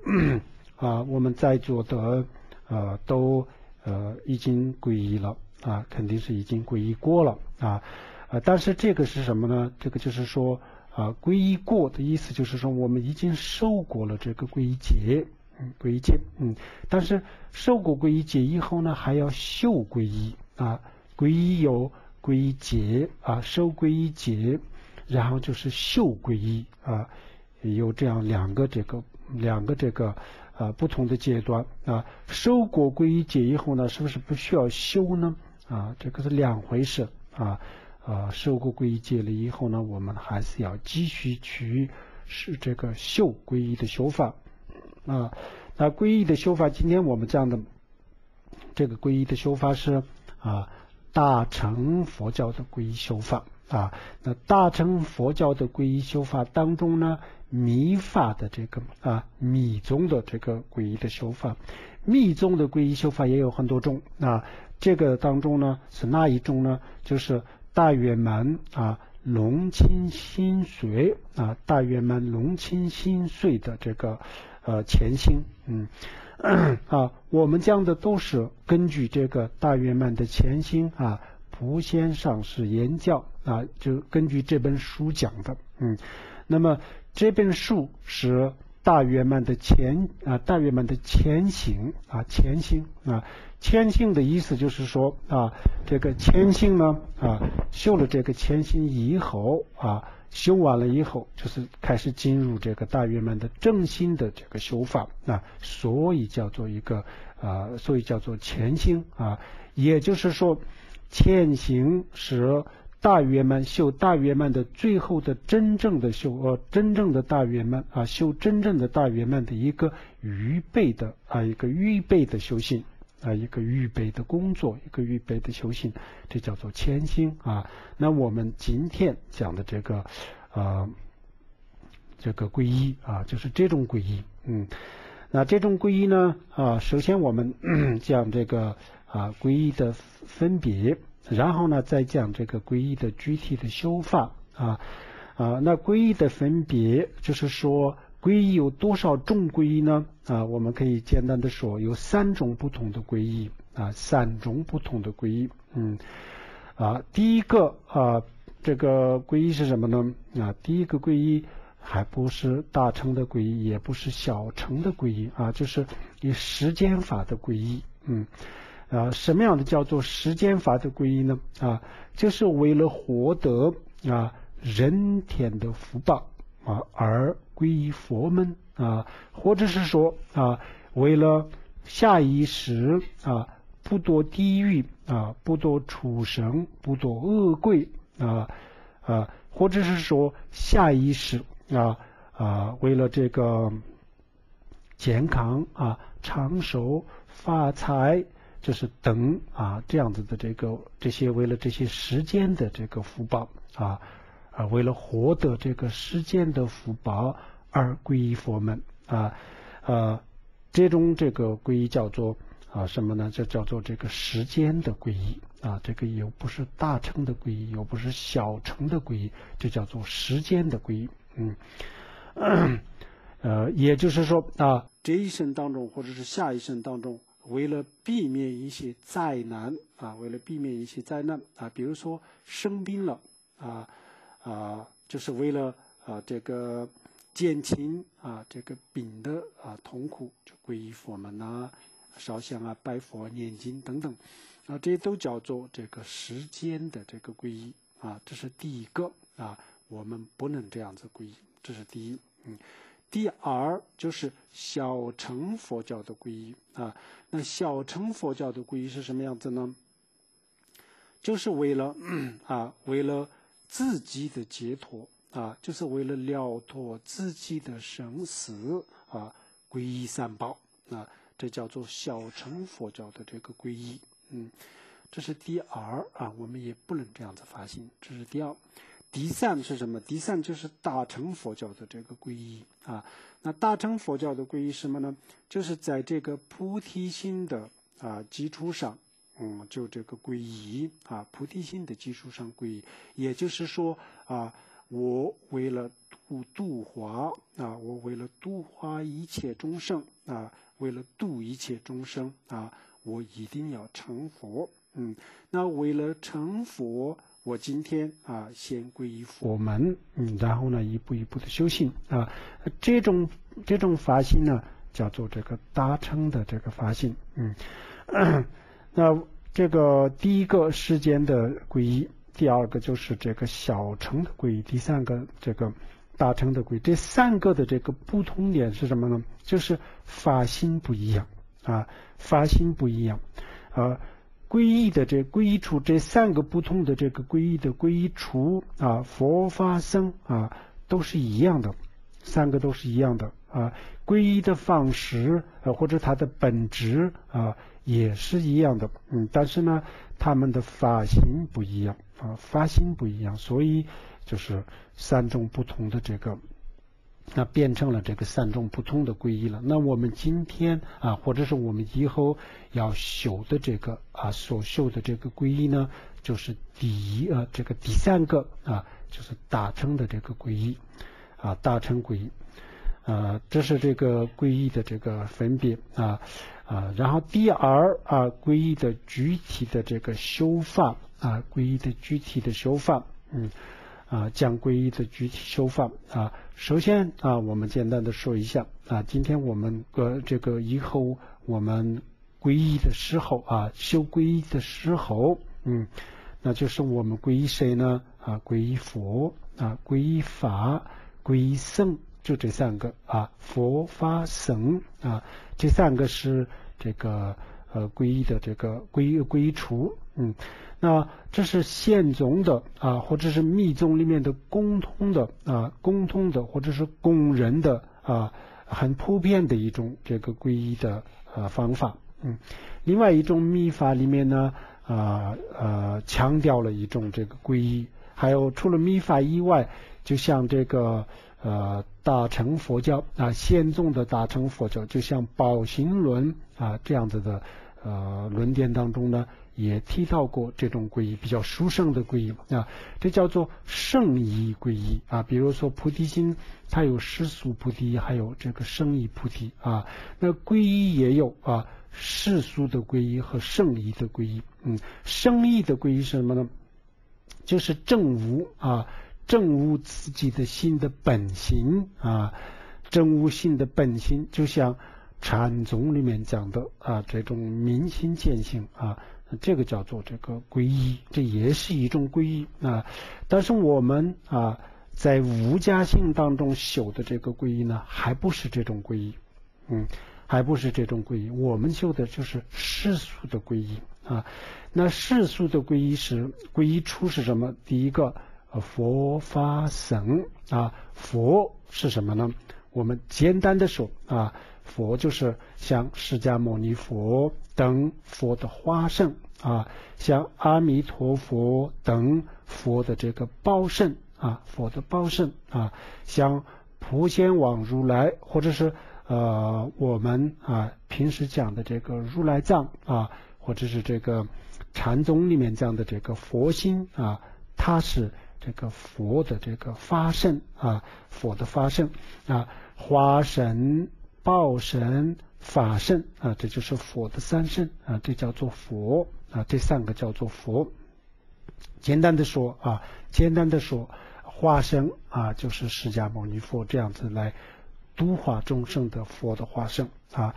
A: 啊，我们在座的呃都呃已经皈依了啊，肯定是已经皈依过了啊，呃，但是这个是什么呢？这个就是说啊，皈依过的意思就是说我们已经受过了这个皈依戒。皈依戒，嗯，但是受过皈依戒以后呢，还要修皈依啊。皈依有皈依戒啊，受皈依戒，然后就是修皈依啊，有这样两个这个两个这个啊不同的阶段啊。受过皈依戒以后呢，是不是不需要修呢？啊，这个是两回事啊啊。受过皈依戒了以后呢，我们还是要继续去是这个修皈依的修法。啊，那皈依的修法，今天我们讲的这个皈依的修法是啊，大乘佛教的皈依修法啊。那大乘佛教的皈依修法当中呢，密法的这个啊，密宗的这个皈依的修法，密宗的皈依修法也有很多种啊。这个当中呢，是哪一种呢？就是大圆满啊，龙清心髓啊，大圆满龙清心髓的这个。呃，前心，嗯，啊，我们讲的都是根据这个大圆满的前心啊，普贤上师言教啊，就根据这本书讲的，嗯，那么这本书是大圆满的前啊，大圆满的前行啊，前行啊，前行的意思就是说啊，这个前行呢啊，修了这个前行以后啊。修完了以后，就是开始进入这个大圆满的正心的这个修法啊，所以叫做一个啊，所以叫做前行啊，也就是说，前行是大圆满修大圆满的最后的真正的修呃，真正的大圆满啊，修真正的大圆满的一个预备的啊，一个预备的修行。啊，一个预备的工作，一个预备的修行，这叫做谦心啊。那我们今天讲的这个啊，这个皈依啊，就是这种皈依。嗯，那这种皈依呢啊，首先我们 讲这个啊皈依的分别，然后呢再讲这个皈依的具体的修法啊啊。那皈依的分别就是说。皈依有多少种皈依呢？啊，我们可以简单的说，有三种不同的皈依啊，三种不同的皈依。嗯，啊，第一个啊，这个皈依是什么呢？啊，第一个皈依还不是大乘的皈依，也不是小乘的皈依啊，就是以时间法的皈依。嗯，啊，什么样的叫做时间法的皈依呢？啊，就是为了获得啊人天的福报。啊，而皈依佛门啊，或者是说啊，为了下一世啊，不堕地狱啊，不堕畜生，不堕恶鬼啊啊，或者是说下一世啊啊，为了这个健康啊、长寿、发财。就是等啊，这样子的这个这些为了这些时间的这个福报啊啊，为了获得这个时间的福报而皈依佛门啊啊，这种这个皈依叫做啊什么呢？就叫做这个时间的皈依啊，这个又不是大乘的皈依，又不是小乘的皈依，这叫做时间的皈依。嗯，呃，也就是说啊，这一生当中或者是下一生当中。为了避免一些灾难啊，为了避免一些灾难啊，比如说生病了啊啊，就是为了啊这个减轻啊这个病的啊痛苦，就皈依佛门呐，烧香啊、拜佛、念经等等啊，这些都叫做这个时间的这个皈依啊，这是第一个啊，我们不能这样子皈依，这是第一，嗯。第二就是小乘佛教的皈依啊，那小乘佛教的皈依是什么样子呢？就是为了啊，为了自己的解脱啊，就是为了了脱自己的生死啊，皈依三宝啊，这叫做小乘佛教的这个皈依。嗯，这是第二啊，我们也不能这样子发心，这是第二。第三是什么？第三就是大乘佛教的这个皈依啊。那大乘佛教的皈依什么呢？就是在这个菩提心的啊基础上，嗯，就这个皈依啊，菩提心的基础上皈依。也就是说啊，我为了度度化啊，我为了度化一切众生啊，为了度一切众生啊，我一定要成佛。嗯，那为了成佛。我今天啊，先皈依佛门，嗯，然后呢，一步一步的修行啊，这种这种发心呢，叫做这个大乘的这个发心，嗯，那这个第一个世间的皈依，第二个就是这个小乘的皈依，第三个这个大乘的皈依，这三个的这个不同点是什么呢？就是发心不一样啊，发心不一样啊。皈依的这皈依处这三个不同的这个皈依的皈依处啊，佛法僧啊都是一样的，三个都是一样的啊。皈依的方式啊或者它的本质啊也是一样的，嗯，但是呢，他们的发型不一样啊，发型不一样，所以就是三种不同的这个。那变成了这个三种不同的皈依了。那我们今天啊，或者是我们以后要修的这个啊，所修的这个皈依呢，就是第一呃，这个第三个啊，就是大乘的这个皈依啊，大乘皈依啊，这是这个皈依的这个分别啊啊。然后第二啊，皈依的具体的这个修法啊，皈依的具体的修法，嗯。啊，讲皈依的具体修法啊，首先啊，我们简单的说一下啊，今天我们呃这个以后我们皈依的时候啊，修皈依的时候，嗯，那就是我们皈依谁呢？啊，皈依佛啊，皈依法，皈依僧，就这三个啊，佛法僧啊，这三个是这个呃皈依的这个皈依皈依处，嗯。那这是宪宗的啊，或者是密宗里面的共通的啊，共通的或者是公认的啊，很普遍的一种这个皈依的呃方法。嗯，另外一种密法里面呢啊呃强调了一种这个皈依，还有除了密法以外，就像这个呃大乘佛教啊，宪宗的大乘佛教，就像宝行论啊这样子的呃论点当中呢。也提到过这种皈依比较殊胜的皈依啊，这叫做圣依皈依啊。比如说菩提心，它有世俗菩提，还有这个圣依菩提啊。那皈依也有啊，世俗的皈依和圣依的皈依。嗯，圣依的皈依是什么呢？就是正无啊，正悟自己的心的本性啊，正悟心的本性，就像禅宗里面讲的啊，这种明心见性啊。这个叫做这个皈依，这也是一种皈依啊。但是我们啊，在无家性当中修的这个皈依呢，还不是这种皈依，嗯，还不是这种皈依。我们修的就是世俗的皈依啊。那世俗的皈依是皈依出是什么？第一个，佛法僧啊，佛是什么呢？我们简单的说啊，佛就是像释迦牟尼佛等佛的化身啊，像阿弥陀佛等佛的这个报身啊，佛的报身啊，像普贤王如来或者是呃我们啊平时讲的这个如来藏啊，或者是这个禅宗里面讲的这个佛心啊，它是这个佛的这个发圣啊，佛的发圣啊。花神、报神、法圣啊，这就是佛的三圣啊，这叫做佛啊，这三个叫做佛。简单的说啊，简单的说，化身啊，就是释迦牟尼佛这样子来度化众生的佛的化身啊。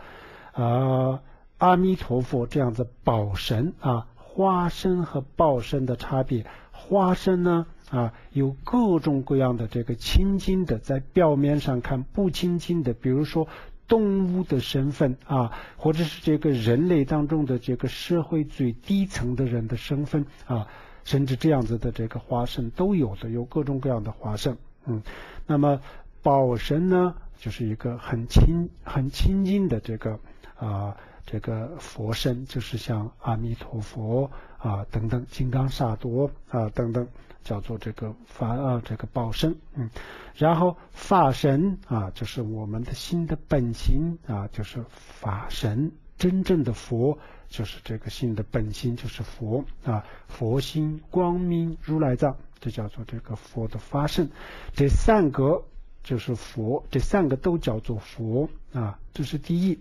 A: 啊，阿弥陀佛这样子报神啊，化身和报身的差别，化身呢？啊，有各种各样的这个亲近的，在表面上看不亲近的，比如说动物的身份啊，或者是这个人类当中的这个社会最低层的人的身份啊，甚至这样子的这个化身都有的，有各种各样的化身。嗯，那么宝身呢，就是一个很亲、很亲近的这个啊，这个佛身，就是像阿弥陀佛啊等等，金刚萨埵啊等等。叫做这个法啊，这个报身，嗯，然后法身啊，就是我们的心的本心啊，就是法身，真正的佛就是这个心的本心，就是佛啊，佛心光明如来藏，这叫做这个佛的发身，这三个就是佛，这三个都叫做佛啊，这是第一。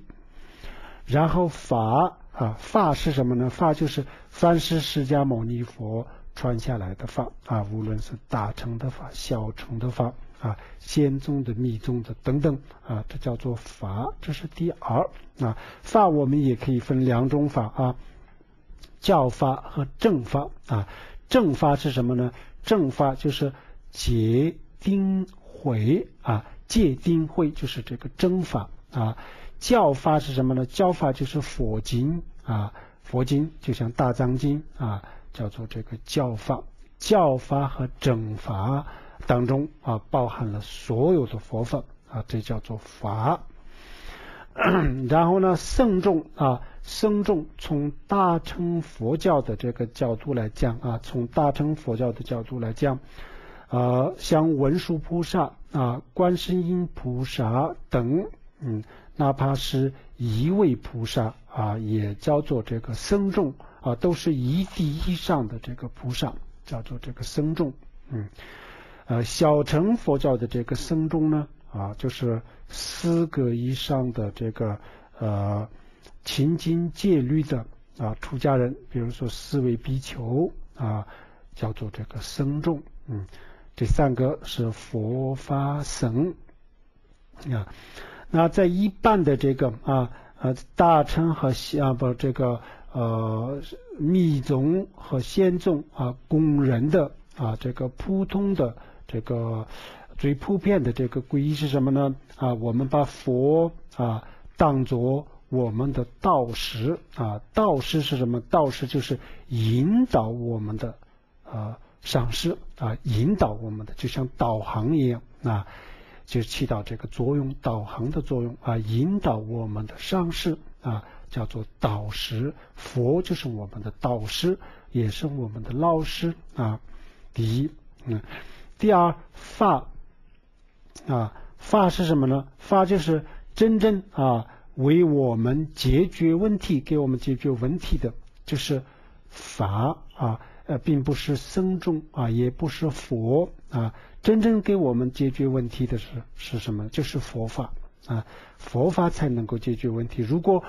A: 然后法啊，法是什么呢？法就是凡是释迦牟尼佛。传下来的法啊，无论是大乘的法、小乘的法啊、仙宗的、密宗的等等啊，这叫做法。这是第二啊，法我们也可以分两种法啊，教法和正法啊。正法是什么呢？正法就是戒定慧啊，戒定慧就是这个正法啊。教法是什么呢？教法就是佛经啊，佛经就像大藏经啊。叫做这个教法，教法和正法当中啊，包含了所有的佛法啊，这叫做法。然后呢，僧众啊，僧众从大乘佛教的这个角度来讲啊，从大乘佛教的角度来讲，呃，像文殊菩萨啊、观世音菩萨等，嗯，哪怕是一位菩萨啊，也叫做这个僧众。啊，都是一地以上的这个菩萨，叫做这个僧众。嗯，呃，小乘佛教的这个僧众呢，啊，就是四个以上的这个呃勤经戒律的啊出家人，比如说四位比丘啊，叫做这个僧众。嗯，这三个是佛法僧啊。那在一般的这个啊呃大乘和啊不这个。呃，密宗和仙宗啊，供人的啊，这个普通的这个最普遍的这个皈依是什么呢？啊，我们把佛啊当做我们的导师啊，导师是什么？导师就是引导我们的啊上师啊，引导我们的，就像导航一样啊，就起到这个作用，导航的作用啊，引导我们的上师啊。叫做导师，佛就是我们的导师，也是我们的老师啊。第一，嗯，第二法啊，法是什么呢？法就是真正啊为我们解决问题、给我们解决问题的，就是法啊，呃，并不是僧众啊，也不是佛啊，真正给我们解决问题的是是什么？就是佛法啊，佛法才能够解决问题。如果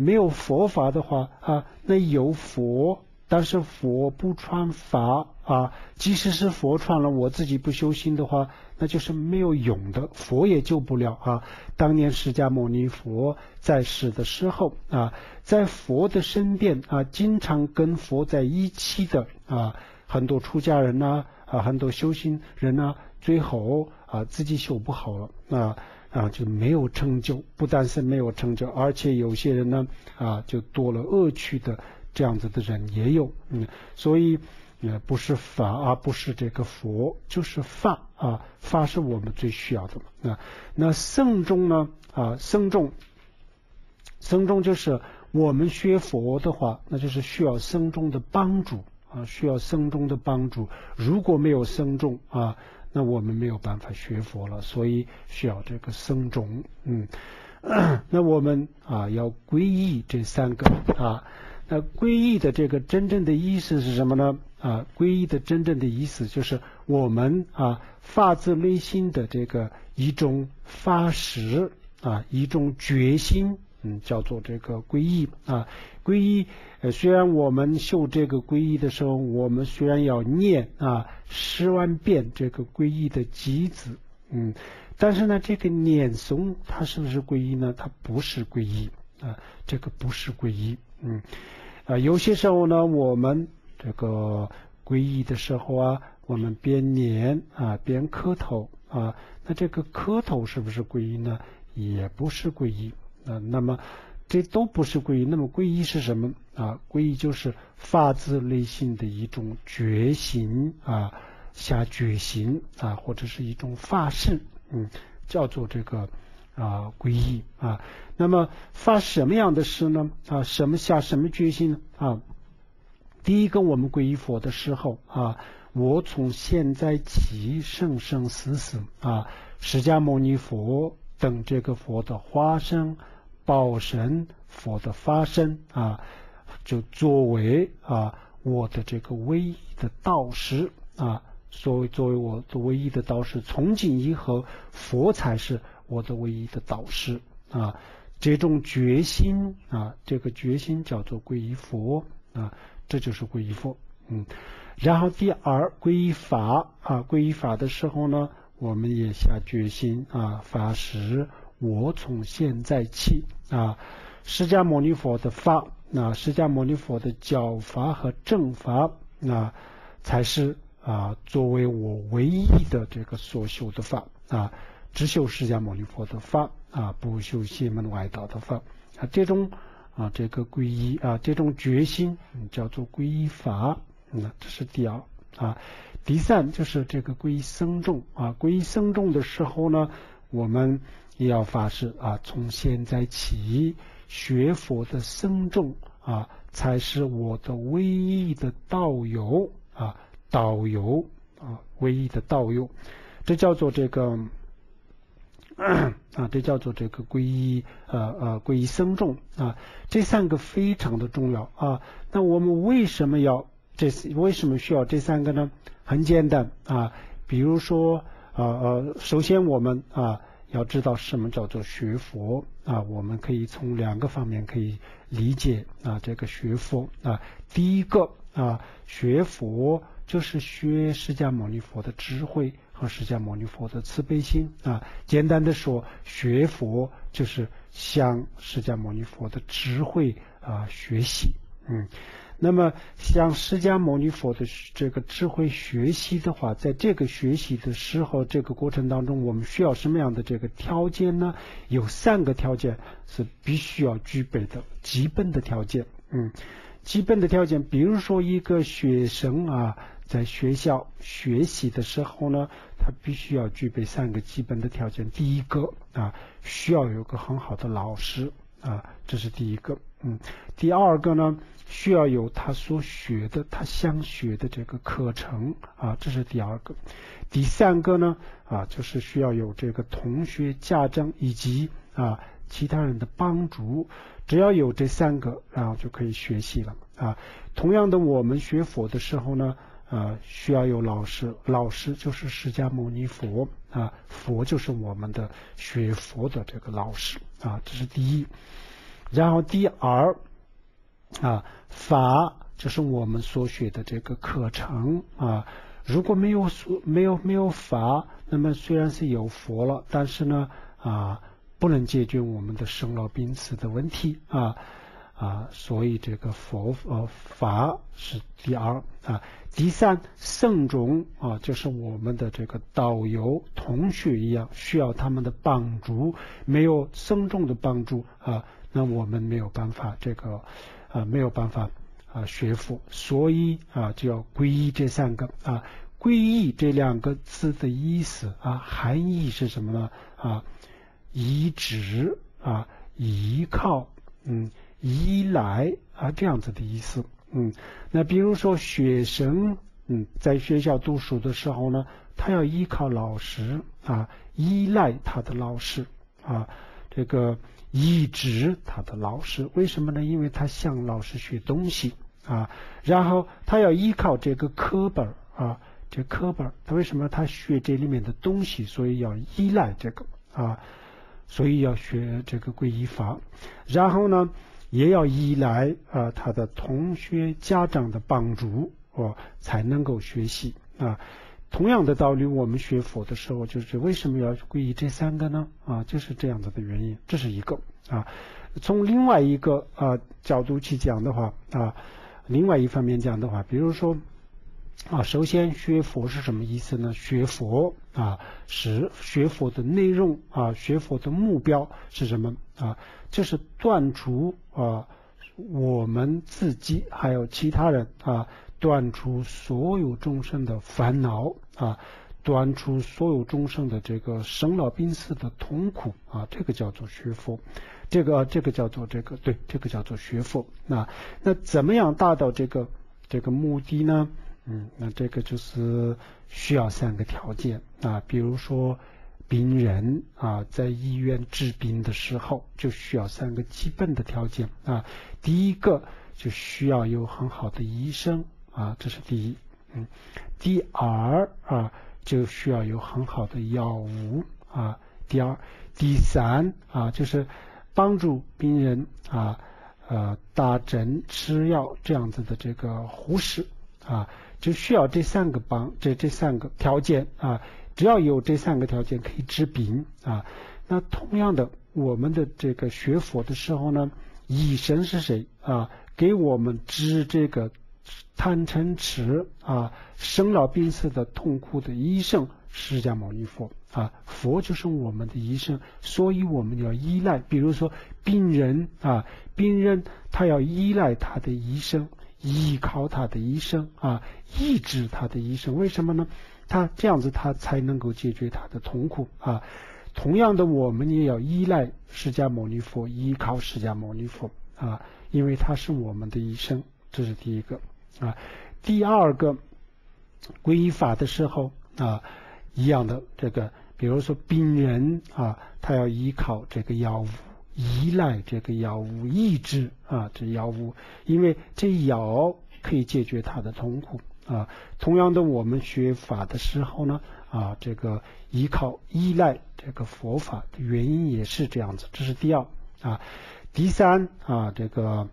A: 没有佛法的话啊，那有佛，但是佛不传法啊，即使是佛传了，我自己不修心的话，那就是没有用的，佛也救不了啊。当年释迦牟尼佛在世的时候啊，在佛的身边啊，经常跟佛在一起的啊，很多出家人呐啊，很多修行人呐，最后啊自己修不好了啊啊就没有成就，不但是没有成就，而且有些人呢啊就多了恶趣的这样子的人也有，嗯，所以呃不是法而不是这个佛，就是法啊，法是我们最需要的嘛啊。那僧众呢啊僧众，僧众就是我们学佛的话，那就是需要僧众的帮助。啊，需要僧众的帮助。如果没有僧众啊，那我们没有办法学佛了。所以需要这个僧众。嗯，那我们啊要皈依这三个啊。那皈依的这个真正的意思是什么呢？啊，皈依的真正的意思就是我们啊发自内心的这个一种发誓啊，一种决心。嗯，叫做这个皈依啊，皈依。呃，虽然我们修这个皈依的时候，我们虽然要念啊十万遍这个皈依的偈子，嗯，但是呢，这个念诵它是不是皈依呢？它不是皈依啊，这个不是皈依。嗯，啊，有些时候呢，我们这个皈依的时候啊，我们边念啊边磕头啊，那这个磕头是不是皈依呢？也不是皈依。啊，那么这都不是皈依。那么皈依是什么啊？皈依就是发自内心的一种决心啊，下决心啊，或者是一种发誓，嗯，叫做这个啊皈依啊。那么发什么样的誓呢？啊，什么下什么决心呢？啊，第一个我们皈依佛的时候啊，我从现在起生生死死啊，释迦牟尼佛等这个佛的化身。报神佛的发生啊，就作为啊我的这个唯一的导师啊，作为作为我的唯一的导师，从今以后佛才是我的唯一的导师啊。这种决心啊，这个决心叫做皈依佛啊，这就是皈依佛。嗯，然后第二皈依法啊，皈依法的时候呢，我们也下决心啊，发誓。我从现在起啊，释迦牟尼佛的法，那释迦牟尼佛的教法和正法，那才是啊作为我唯一的这个所修的法啊，只修释迦牟尼佛的法啊，不修邪门外道的法啊。这种啊这个皈依啊，这种决心叫做皈依法，那这是第二啊。第三就是这个皈依僧众啊，皈依僧众的时候呢，我们。也要发誓啊！从现在起，学佛的僧众啊，才是我的唯一的道友啊，导游啊，唯一的道友。这叫做这个 啊，这叫做这个皈依呃呃皈依僧众啊。这三个非常的重要啊。那我们为什么要这？为什么需要这三个呢？很简单啊，比如说啊呃，首先我们啊。要知道什么叫做学佛啊？我们可以从两个方面可以理解啊，这个学佛啊，第一个啊，学佛就是学释迦牟尼佛的智慧和释迦牟尼佛的慈悲心啊。简单的说，学佛就是向释迦牟尼佛的智慧啊学习，嗯。那么，像释迦牟尼佛的这个智慧学习的话，在这个学习的时候，这个过程当中，我们需要什么样的这个条件呢？有三个条件是必须要具备的基本的条件。嗯，基本的条件，比如说一个学生啊，在学校学习的时候呢，他必须要具备三个基本的条件。第一个啊，需要有个很好的老师啊，这是第一个。嗯，第二个呢？需要有他所学的，他想学的这个课程啊，这是第二个。第三个呢啊，就是需要有这个同学、家长以及啊其他人的帮助。只要有这三个，然后就可以学习了啊。同样的，我们学佛的时候呢，啊，需要有老师，老师就是释迦牟尼佛啊，佛就是我们的学佛的这个老师啊，这是第一。然后第二。啊，法就是我们所学的这个课程啊。如果没有所没有没有法，那么虽然是有佛了，但是呢啊，不能解决我们的生老病死的问题啊啊，所以这个佛呃法是第二啊，第三僧众啊，就是我们的这个导游同学一样，需要他们的帮助，没有僧众的帮助啊，那我们没有办法这个啊没有办法啊学佛，所以啊就要皈依这三个啊，皈依这两个字的意思啊含义是什么呢啊？依止啊，依靠嗯。依赖啊，这样子的意思，嗯，那比如说学生，嗯，在学校读书的时候呢，他要依靠老师啊，依赖他的老师啊，这个依止他的老师，为什么呢？因为他向老师学东西啊，然后他要依靠这个课本啊，这课本，他为什么他学这里面的东西？所以要依赖这个啊，所以要学这个皈依法，然后呢？也要依赖啊他的同学家长的帮助哦，才能够学习啊。同样的道理，我们学佛的时候，就是为什么要皈依这三个呢？啊，就是这样子的原因。这是一个啊。从另外一个啊角度去讲的话啊，另外一方面讲的话，比如说啊，首先学佛是什么意思呢？学佛啊，是学佛的内容啊，学佛的目标是什么啊？就是断除啊，我们自己还有其他人啊，断除所有众生的烦恼啊，断除所有众生的这个生老病死的痛苦啊，这个叫做学佛，这个这个叫做这个对，这个叫做学佛。那那怎么样达到这个这个目的呢？嗯，那这个就是需要三个条件啊，比如说。病人啊，在医院治病的时候，就需要三个基本的条件啊。第一个就需要有很好的医生啊，这是第一。嗯，第二啊，就需要有很好的药物啊。第二，第三啊，就是帮助病人啊，呃，打针、吃药这样子的这个护士啊，就需要这三个帮这这三个条件啊。只要有这三个条件可以治病啊，那同样的，我们的这个学佛的时候呢，医生是谁啊？给我们治这个贪嗔痴啊、生老病死的痛苦的医生，释迦牟尼佛啊，佛就是我们的医生，所以我们要依赖。比如说病人啊，病人他要依赖他的医生，依靠他的医生啊，医治他的医生，为什么呢？他这样子，他才能够解决他的痛苦啊。同样的，我们也要依赖释迦牟尼佛，依靠释迦牟尼佛啊，因为他是我们的医生，这是第一个啊。第二个，皈依法的时候啊，一样的这个，比如说病人啊，他要依靠这个药物，依赖这个药物，抑制啊这药物，因为这药可以解决他的痛苦。啊，同样的，我们学法的时候呢，啊，这个依靠依赖这个佛法的原因也是这样子，这是第二啊。第三啊，这个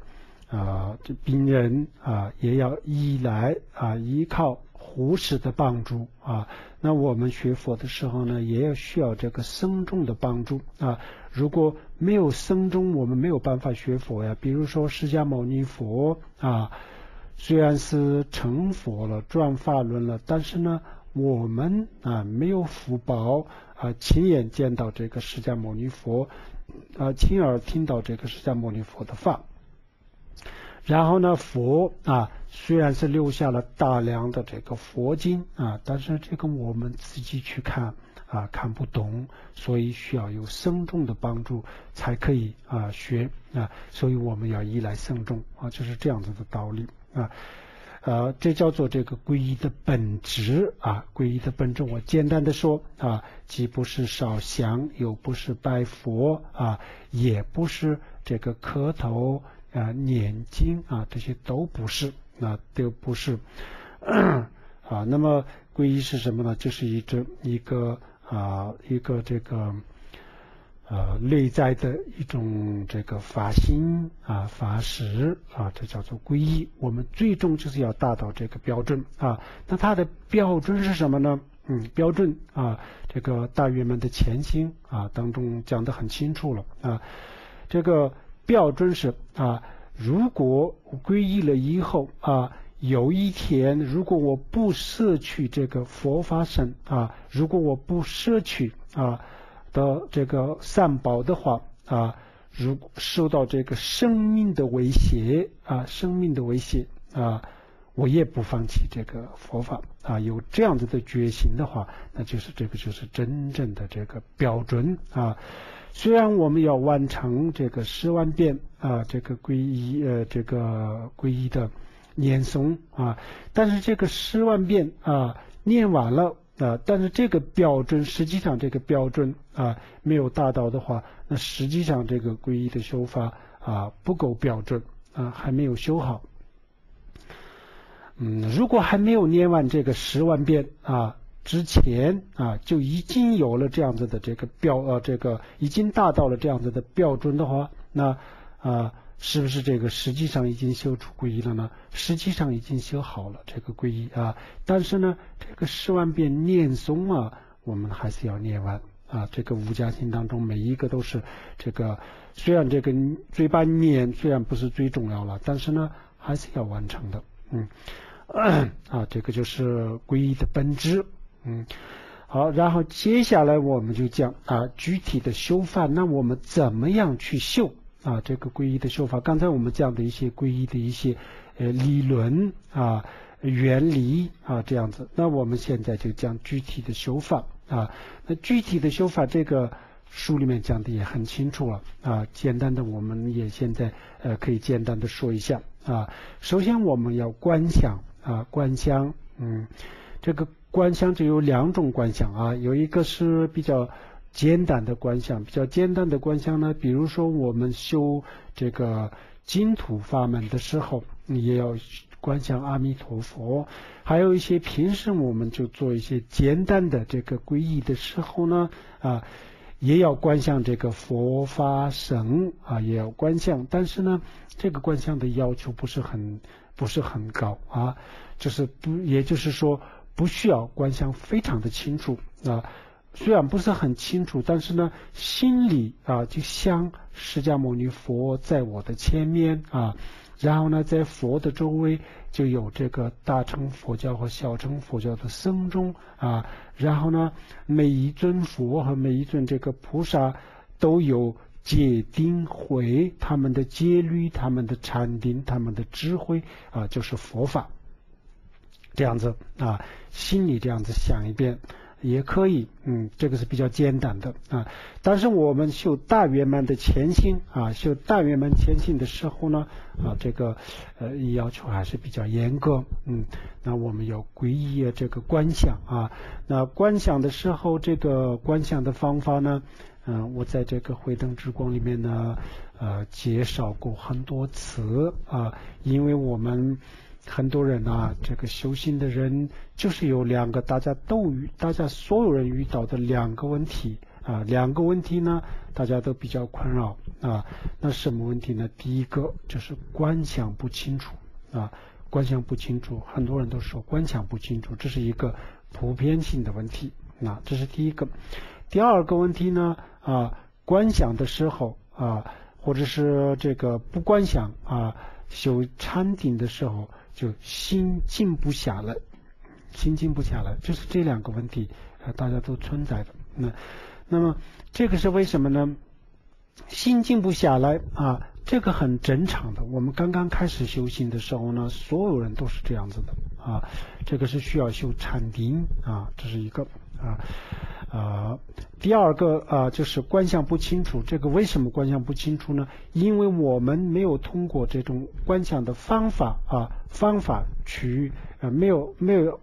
A: 啊，这病人啊也要依赖啊，依靠护士的帮助啊。那我们学佛的时候呢，也要需要这个僧众的帮助啊。如果没有僧众，我们没有办法学佛呀。比如说释迦牟尼佛啊。虽然是成佛了、转法轮了，但是呢，我们啊没有福报啊，亲眼见到这个释迦牟尼佛啊，亲耳听到这个释迦牟尼佛的话。然后呢，佛啊虽然是留下了大量的这个佛经啊，但是这个我们自己去看啊看不懂，所以需要有僧众的帮助才可以啊学啊，所以我们要依赖僧众啊，就是这样子的道理。啊，呃，这叫做这个皈依的本质啊，皈依的本质，我简单的说啊，既不是烧香，又不是拜佛啊，也不是这个磕头啊、念经啊，这些都不是，啊，都不是啊。那么皈依是什么呢？就是一种一个啊，一个这个。呃，内在的一种这个法心啊、法识啊，这叫做皈依。我们最终就是要达到这个标准啊。那它的标准是什么呢？嗯，标准啊，这个大圆满的前行啊当中讲的很清楚了啊。这个标准是啊，如果皈依了以后啊，有一天如果我不摄取这个佛法僧啊，如果我不摄取啊的这个三宝的话啊，如受到这个生命的威胁啊，生命的威胁啊，我也不放弃这个佛法啊，有这样子的决心的话，那就是这个就是真正的这个标准啊。虽然我们要完成这个十万遍啊，这个皈依呃，这个皈依的念诵啊，但是这个十万遍啊念完了啊，但是这个标准实际上这个标准啊没有达到的话，那实际上这个皈依的修法啊不够标准啊，还没有修好。嗯，如果还没有念完这个十万遍啊。之前啊就已经有了这样子的这个标呃这个已经达到了这样子的标准的话，那啊是不是这个实际上已经修出皈依了呢？实际上已经修好了这个皈依啊，但是呢这个十万遍念诵啊，我们还是要念完啊。这个五加心当中每一个都是这个，虽然这个嘴巴念虽然不是最重要了，但是呢还是要完成的。嗯 啊，这个就是皈依的本质。嗯，好，然后接下来我们就讲啊具体的修法，那我们怎么样去修啊这个皈依的修法？刚才我们讲的一些皈依的一些呃理论啊原理啊这样子，那我们现在就讲具体的修法啊。那具体的修法，这个书里面讲的也很清楚了啊。简单的，我们也现在呃可以简单的说一下啊。首先我们要观想啊观想，嗯，这个。观想就有两种观想啊，有一个是比较简单的观想，比较简单的观想呢，比如说我们修这个净土法门的时候，也要观想阿弥陀佛；还有一些平时我们就做一些简单的这个皈依的时候呢，啊，也要观想这个佛法神啊，也要观想，但是呢，这个观想的要求不是很不是很高啊，就是不，也就是说。不需要观想非常的清楚啊，虽然不是很清楚，但是呢，心里啊就像释迦牟尼佛在我的前面啊，然后呢，在佛的周围就有这个大乘佛教和小乘佛教的僧众啊，然后呢，每一尊佛和每一尊这个菩萨都有戒定慧，他们的戒律、他们的禅定、他们的智慧啊，就是佛法。这样子啊，心里这样子想一遍也可以，嗯，这个是比较简单的啊。但是我们修大圆满的前行啊，修大圆满前行的时候呢，啊，这个呃要求还是比较严格，嗯。那我们要皈依这个观想啊，那观想的时候，这个观想的方法呢，嗯，我在这个慧灯之光里面呢，呃，介绍过很多次啊，因为我们。很多人啊，这个修行的人就是有两个，大家都遇，大家所有人遇到的两个问题啊，两个问题呢，大家都比较困扰啊。那什么问题呢？第一个就是观想不清楚啊，观想不清楚，很多人都说观想不清楚，这是一个普遍性的问题啊，这是第一个。第二个问题呢啊，观想的时候啊，或者是这个不观想啊，修禅定的时候。就心静不下来，心静不下来，就是这两个问题啊，大家都存在的。那那么这个是为什么呢？心静不下来啊，这个很正常的。我们刚刚开始修行的时候呢，所有人都是这样子的啊。这个是需要修禅定啊，这是一个啊。啊，第二个啊，就是观想不清楚。这个为什么观想不清楚呢？因为我们没有通过这种观想的方法啊，方法去呃，没有没有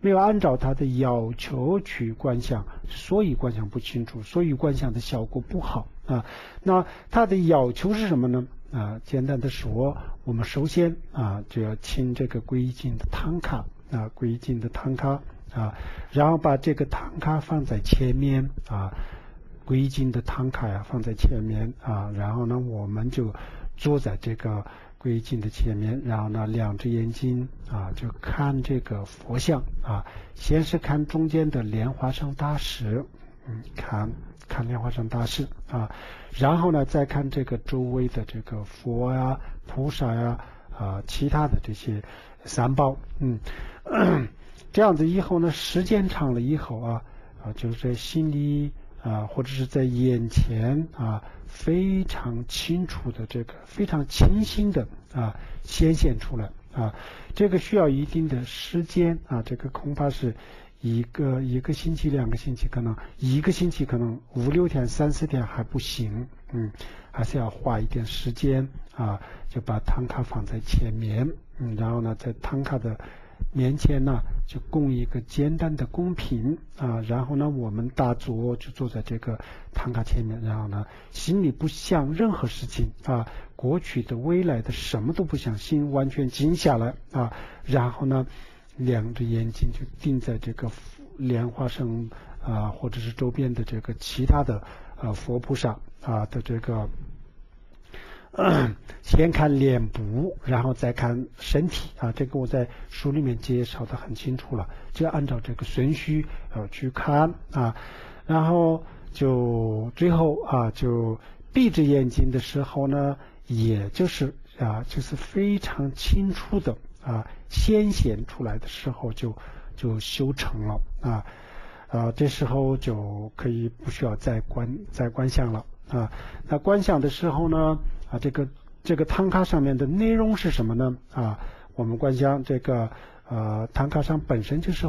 A: 没有按照他的要求去观想，所以观想不清楚，所以观想的效果不好啊。那他的要求是什么呢？啊，简单的说，我们首先啊，就要清这个归经的唐卡啊，归经的唐卡。啊，然后把这个唐卡放在前面啊，归经的唐卡呀放在前面啊，然后呢，我们就坐在这个归经的前面，然后呢，两只眼睛啊就看这个佛像啊，先是看中间的莲花生大师嗯，看看莲花生大士啊，然后呢再看这个周围的这个佛呀、菩萨呀啊，其他的这些三宝，嗯，这样子以后呢，时间长了以后啊啊，就是在心里啊或者是在眼前啊，非常清楚的这个非常清晰的啊显现出来啊，这个需要一定的时间啊，这个恐怕是。一个一个星期、两个星期，可能一个星期可能五六天、三四天还不行，嗯，还是要花一点时间啊，就把唐卡放在前面，嗯，然后呢，在唐卡的面前呢，就供一个简单的供品啊，然后呢，我们大坐就坐在这个唐卡前面，然后呢，心里不想任何事情啊，过去的、未来的什么都不想，心完全静下来啊，然后呢。两只眼睛就定在这个莲花上啊，或者是周边的这个其他的呃佛菩萨啊的这个，先看脸部，然后再看身体啊。这个我在书里面介绍的很清楚了，就按照这个顺序呃去看啊。然后就最后啊，就闭着眼睛的时候呢，也就是啊，就是非常清楚的。啊，先显出来的时候就就修成了啊，啊，这时候就可以不需要再观再观想了啊。那观想的时候呢，啊，这个这个唐卡上面的内容是什么呢？啊，我们观想这个呃唐卡上本身就是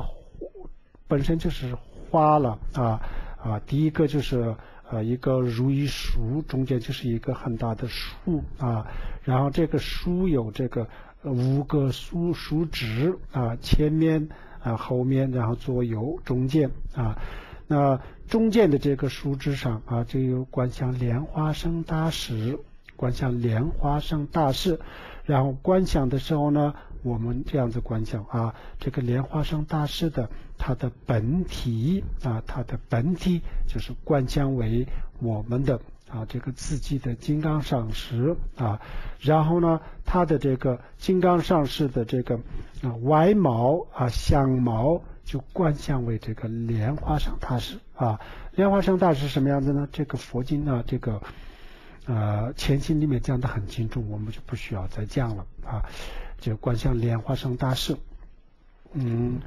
A: 本身就是花了啊啊，第一个就是呃一个如意树，中间就是一个很大的树啊，然后这个树有这个。五个树树枝啊，前面啊，后面，然后左右中间啊，那中间的这个树枝上啊，就有观想莲花生大石，观想莲花生大士，然后观想的时候呢，我们这样子观想啊，这个莲花生大士的它的本体啊，它的本体就是观想为我们的。啊，这个自己的金刚上师啊，然后呢，他的这个金刚上师的这个啊外毛啊相毛就观想为这个莲花生大师啊，莲花生大师什么样子呢？这个佛经啊，这个呃前经里面讲的很清楚，我们就不需要再讲了啊，就观想莲花生大圣，嗯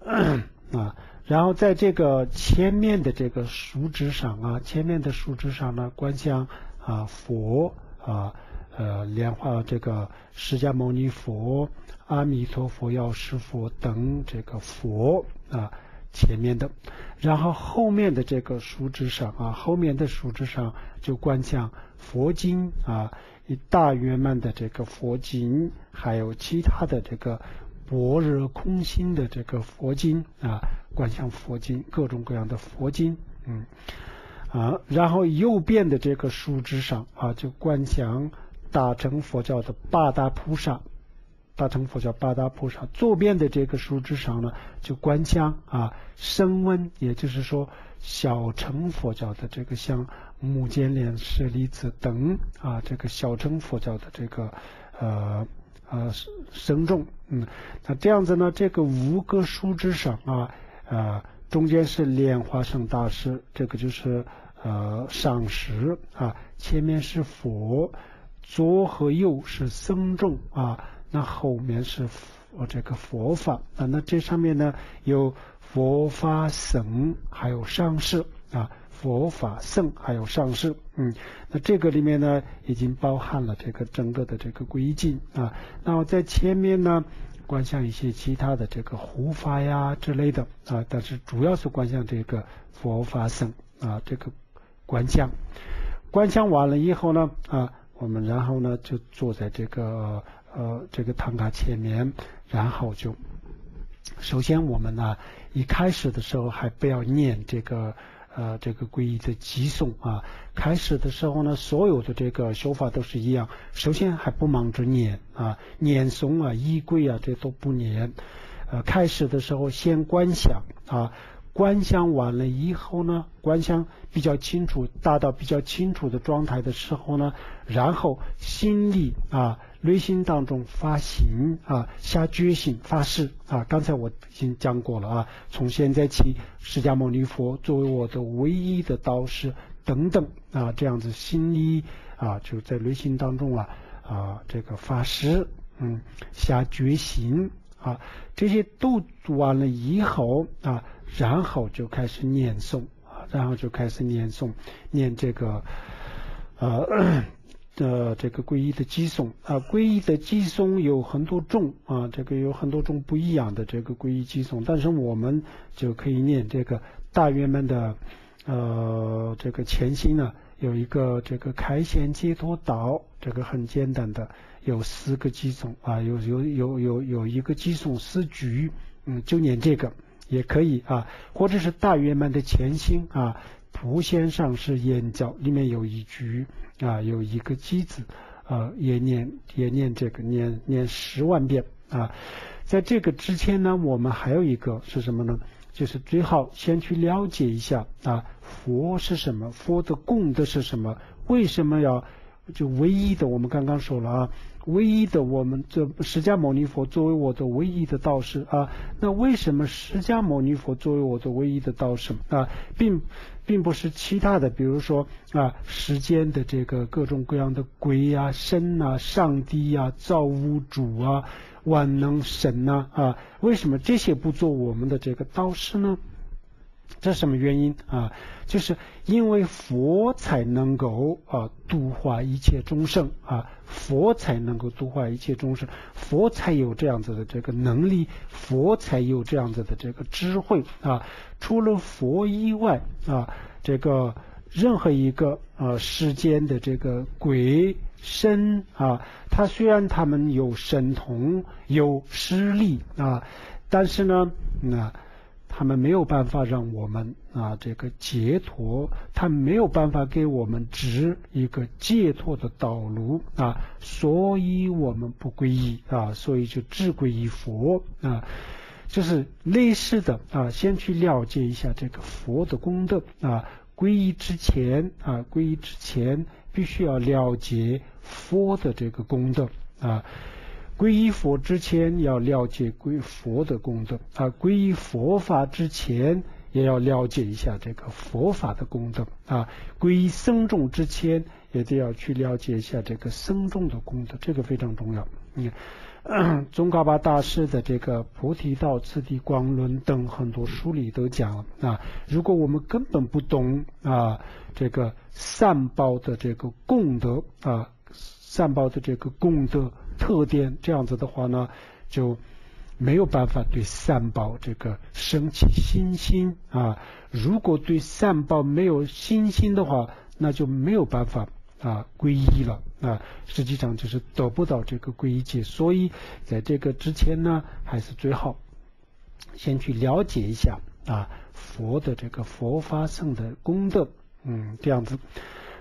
A: 啊。然后在这个前面的这个树枝上啊，前面的树枝上呢，观想啊佛啊呃莲花这个释迦牟尼佛、阿弥陀佛、药师佛等这个佛啊前面的，然后后面的这个树枝上啊，后面的树枝上就观想佛经啊，一大圆满的这个佛经，还有其他的这个。般若空心的这个佛经啊，观想佛经，各种各样的佛经，嗯啊，然后右边的这个树枝上啊，就观想大乘佛教的八大菩萨，大乘佛教八大菩萨。坐边的这个树枝上呢，就观想啊升温，也就是说小乘佛教的这个像目犍连、舍利子等啊，这个小乘佛教的这个呃。呃，生众，嗯，那这样子呢？这个五个树枝上啊，啊，中间是莲花生大师，这个就是呃上师啊，前面是佛，左和右是僧众啊，那后面是佛这个佛法啊，那这上面呢有佛法僧，还有上师啊。佛法圣还有上师，嗯，那这个里面呢，已经包含了这个整个的这个规矩啊。那我在前面呢，观想一些其他的这个护法呀之类的啊，但是主要是观想这个佛法僧啊，这个观想。观想完了以后呢，啊，我们然后呢就坐在这个呃这个唐卡前面，然后就首先我们呢一开始的时候还不要念这个。呃，这个皈依的寄诵啊，开始的时候呢，所有的这个修法都是一样。首先还不忙着念啊，念诵啊，依归啊，这都不念。呃，开始的时候先观想啊，观想完了以后呢，观想比较清楚，达到比较清楚的状态的时候呢，然后心里啊内心当中发行啊下决心发誓啊，刚才我已经讲过了啊，从现在起，释迦牟尼佛作为我的唯一的导师等等啊，这样子心里啊就在内心当中啊啊这个发誓嗯下决心啊，这些都做完了以后啊。然后就开始念诵啊，然后就开始念诵，念这个呃 的这个皈依的偈颂啊，皈依的偈颂有很多种啊，这个有很多种不一样的这个皈依偈颂，但是我们就可以念这个大圆满的呃这个前心呢，有一个这个开显解脱道，这个很简单的，有四个偈颂啊，有有有有有一个偈颂四句，嗯，就念这个。也可以啊，或者是大圆满的前心啊，普贤上师眼角里面有一局啊，有一个机子啊，也念也念这个念念十万遍啊。在这个之前呢，我们还有一个是什么呢？就是最好先去了解一下啊，佛是什么？佛的功德是什么？为什么要就唯一的？我们刚刚说了啊。唯一的，我们这释迦牟尼佛作为我的唯一的道士啊，那为什么释迦牟尼佛作为我的唯一的道士啊，并并不是其他的，比如说啊，世间的这个各种各样的鬼啊、神啊、上帝啊、造物主啊、万能神呐啊，为什么这些不做我们的这个道士呢？这是什么原因啊？就是因为佛才能够啊度化一切众生啊，佛才能够度化一切众生，佛才有这样子的这个能力，佛才有这样子的这个智慧啊。除了佛以外啊，这个任何一个啊世间的这个鬼神啊，他虽然他们有神通有实力啊，但是呢，那。他们没有办法让我们啊这个解脱，他们没有办法给我们指一个解脱的道路啊，所以我们不皈依啊，所以就只皈依佛啊，就是类似的啊，先去了解一下这个佛的功德啊，皈依之前啊，皈依之前必须要了解佛的这个功德啊。皈依佛之前要了解皈佛的功德啊，皈依佛法之前也要了解一下这个佛法的功德啊，皈依僧众之前也得要去了解一下这个僧众的功德，这个非常重要。你看，宗喀巴大师的这个《菩提道次第广论》等很多书里都讲了啊，如果我们根本不懂啊这个善报的这个功德啊，善报的这个功德。特点这样子的话呢，就没有办法对三宝这个升起信心啊。如果对三宝没有信心的话，那就没有办法啊皈依了啊。实际上就是得不到这个皈依戒。所以在这个之前呢，还是最好先去了解一下啊佛的这个佛法上的功德，嗯，这样子。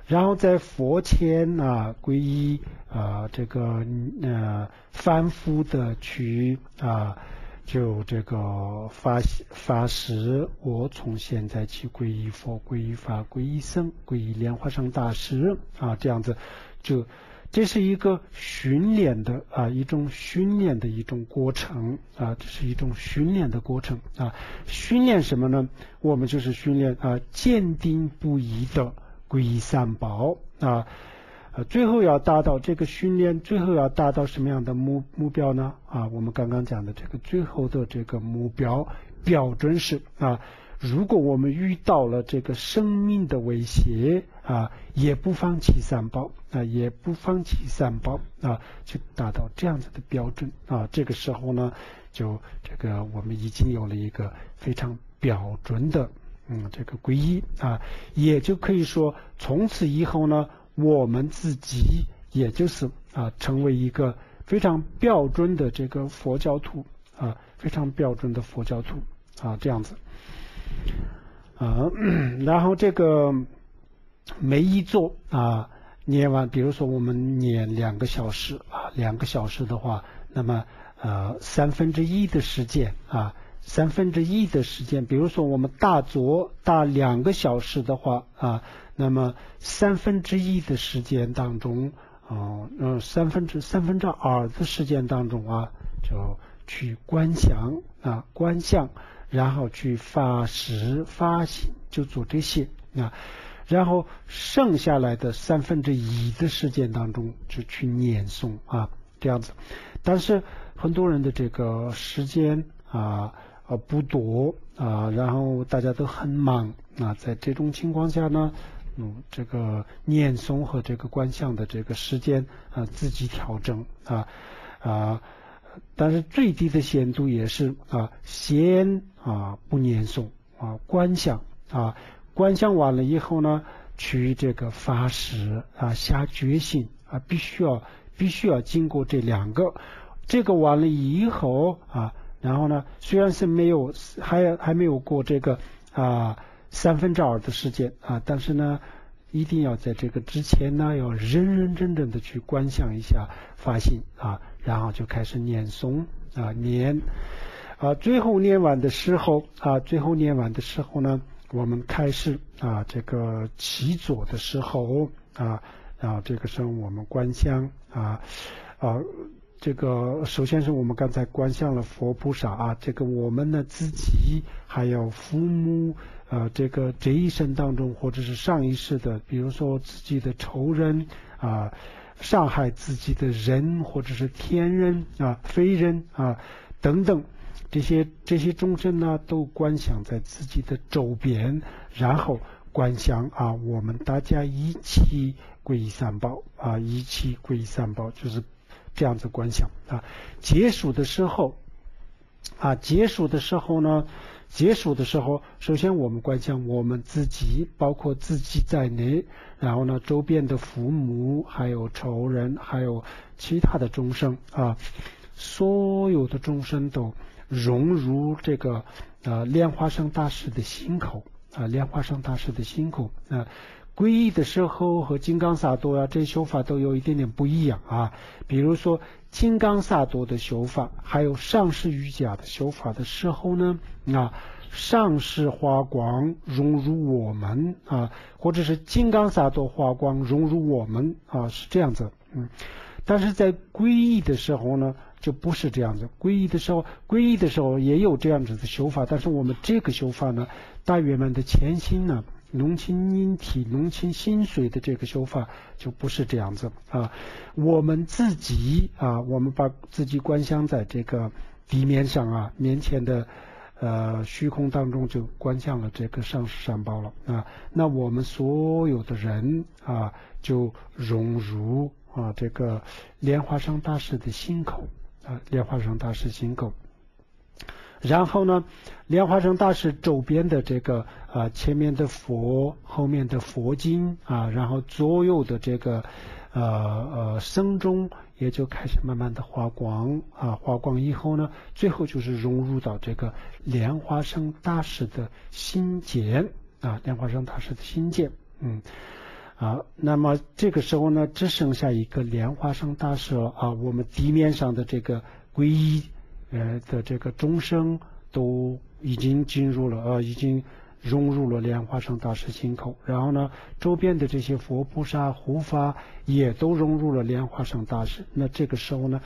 A: 然后在佛前啊皈依啊这个呃反复的去啊就这个发发誓，我从现在起皈依佛、皈依法、皈依僧、皈依莲花上大师啊这样子，就这是一个训练的啊一种训练的一种过程啊，这是一种训练的过程啊，训练什么呢？我们就是训练啊坚定不移的。皈依三宝啊，呃，最后要达到这个训练，最后要达到什么样的目目标呢？啊，我们刚刚讲的这个最后的这个目标标准是啊，如果我们遇到了这个生命的威胁啊，也不放弃三宝啊，也不放弃三宝啊，去达到这样子的标准啊，这个时候呢，就这个我们已经有了一个非常标准的。嗯，这个皈依啊，也就可以说，从此以后呢，我们自己也就是啊，成为一个非常标准的这个佛教徒啊，非常标准的佛教徒啊，这样子啊，然后这个每一座啊念完，比如说我们念两个小时啊，两个小时的话，那么呃三分之一的时间啊。三分之一的时间，比如说我们大坐大两个小时的话啊，那么三分之一的时间当中，哦，嗯，三分之三分之二的时间当中啊，就去观想啊，观想，然后去发誓发心，就做这些啊，然后剩下来的三分之一的时间当中，就去念诵啊，这样子。但是很多人的这个时间啊。啊不多啊，然后大家都很忙啊，在这种情况下呢，嗯，这个念诵和这个观想的这个时间啊，自己调整啊啊，但是最低的限度也是啊，先啊不念诵啊，观想啊，观想完了以后呢，去这个发誓啊，下决心啊，必须要必须要经过这两个，这个完了以后啊。然后呢，虽然是没有还还没有过这个啊三分之二的时间啊，但是呢，一定要在这个之前呢，要认认真真的去观想一下发心啊，然后就开始念诵啊念啊，最后念完的时候啊，最后念完的时候呢，我们开始啊这个起坐的时候啊，然后这个时候我们观想啊啊。这个首先是我们刚才观想了佛菩萨啊，这个我们呢自己还有父母呃，这个这一生当中或者是上一世的，比如说自己的仇人啊，伤害自己的人或者是天人啊、非人啊等等这些这些众生呢，都观想在自己的周边，然后观想啊，我们大家一起皈依三宝啊，一起皈依三宝就是。这样子观想啊，结束的时候啊，结束的时候呢，结束的时候，首先我们观想我们自己，包括自己在内，然后呢，周边的父母，还有仇人，还有其他的众生啊，所有的众生都融入这个啊莲花生大师的心口啊，莲花生大师的心口啊。皈依的时候和金刚萨埵啊，这些修法都有一点点不一样啊。比如说金刚萨埵的修法，还有上师瑜伽的修法的时候呢，啊，上师华光融入我们啊，或者是金刚萨埵华光融入我们啊，是这样子。嗯，但是在皈依的时候呢，就不是这样子。皈依的时候，皈依的时候也有这样子的修法，但是我们这个修法呢，大圆满的前心呢。浓清音体、浓清心水的这个修法就不是这样子啊。我们自己啊，我们把自己观想在这个地面上啊，面前的呃虚空当中就观想了这个上师三宝了啊。那我们所有的人啊，就融入啊这个莲花生大师的心口啊，莲花生大师心口。然后呢，莲花生大师周边的这个啊，前面的佛，后面的佛经啊，然后左右的这个呃呃僧中也就开始慢慢的发光啊，发光以后呢，最后就是融入到这个莲花生大师的心间啊，莲花生大师的心间，嗯啊，那么这个时候呢，只剩下一个莲花生大师了啊，我们地面上的这个皈依。呃的这个钟声都已经进入了呃，已经融入了莲花生大师心口，然后呢，周边的这些佛菩萨护法也都融入了莲花生大师。那这个时候呢，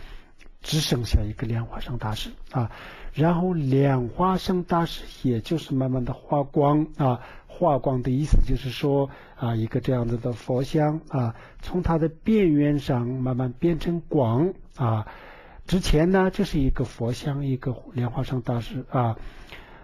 A: 只剩下一个莲花生大师啊，然后莲花生大师也就是慢慢的化光啊，化光的意思就是说啊，一个这样子的佛像啊，从它的边缘上慢慢变成光啊。之前呢，这是一个佛像，一个莲花生大师啊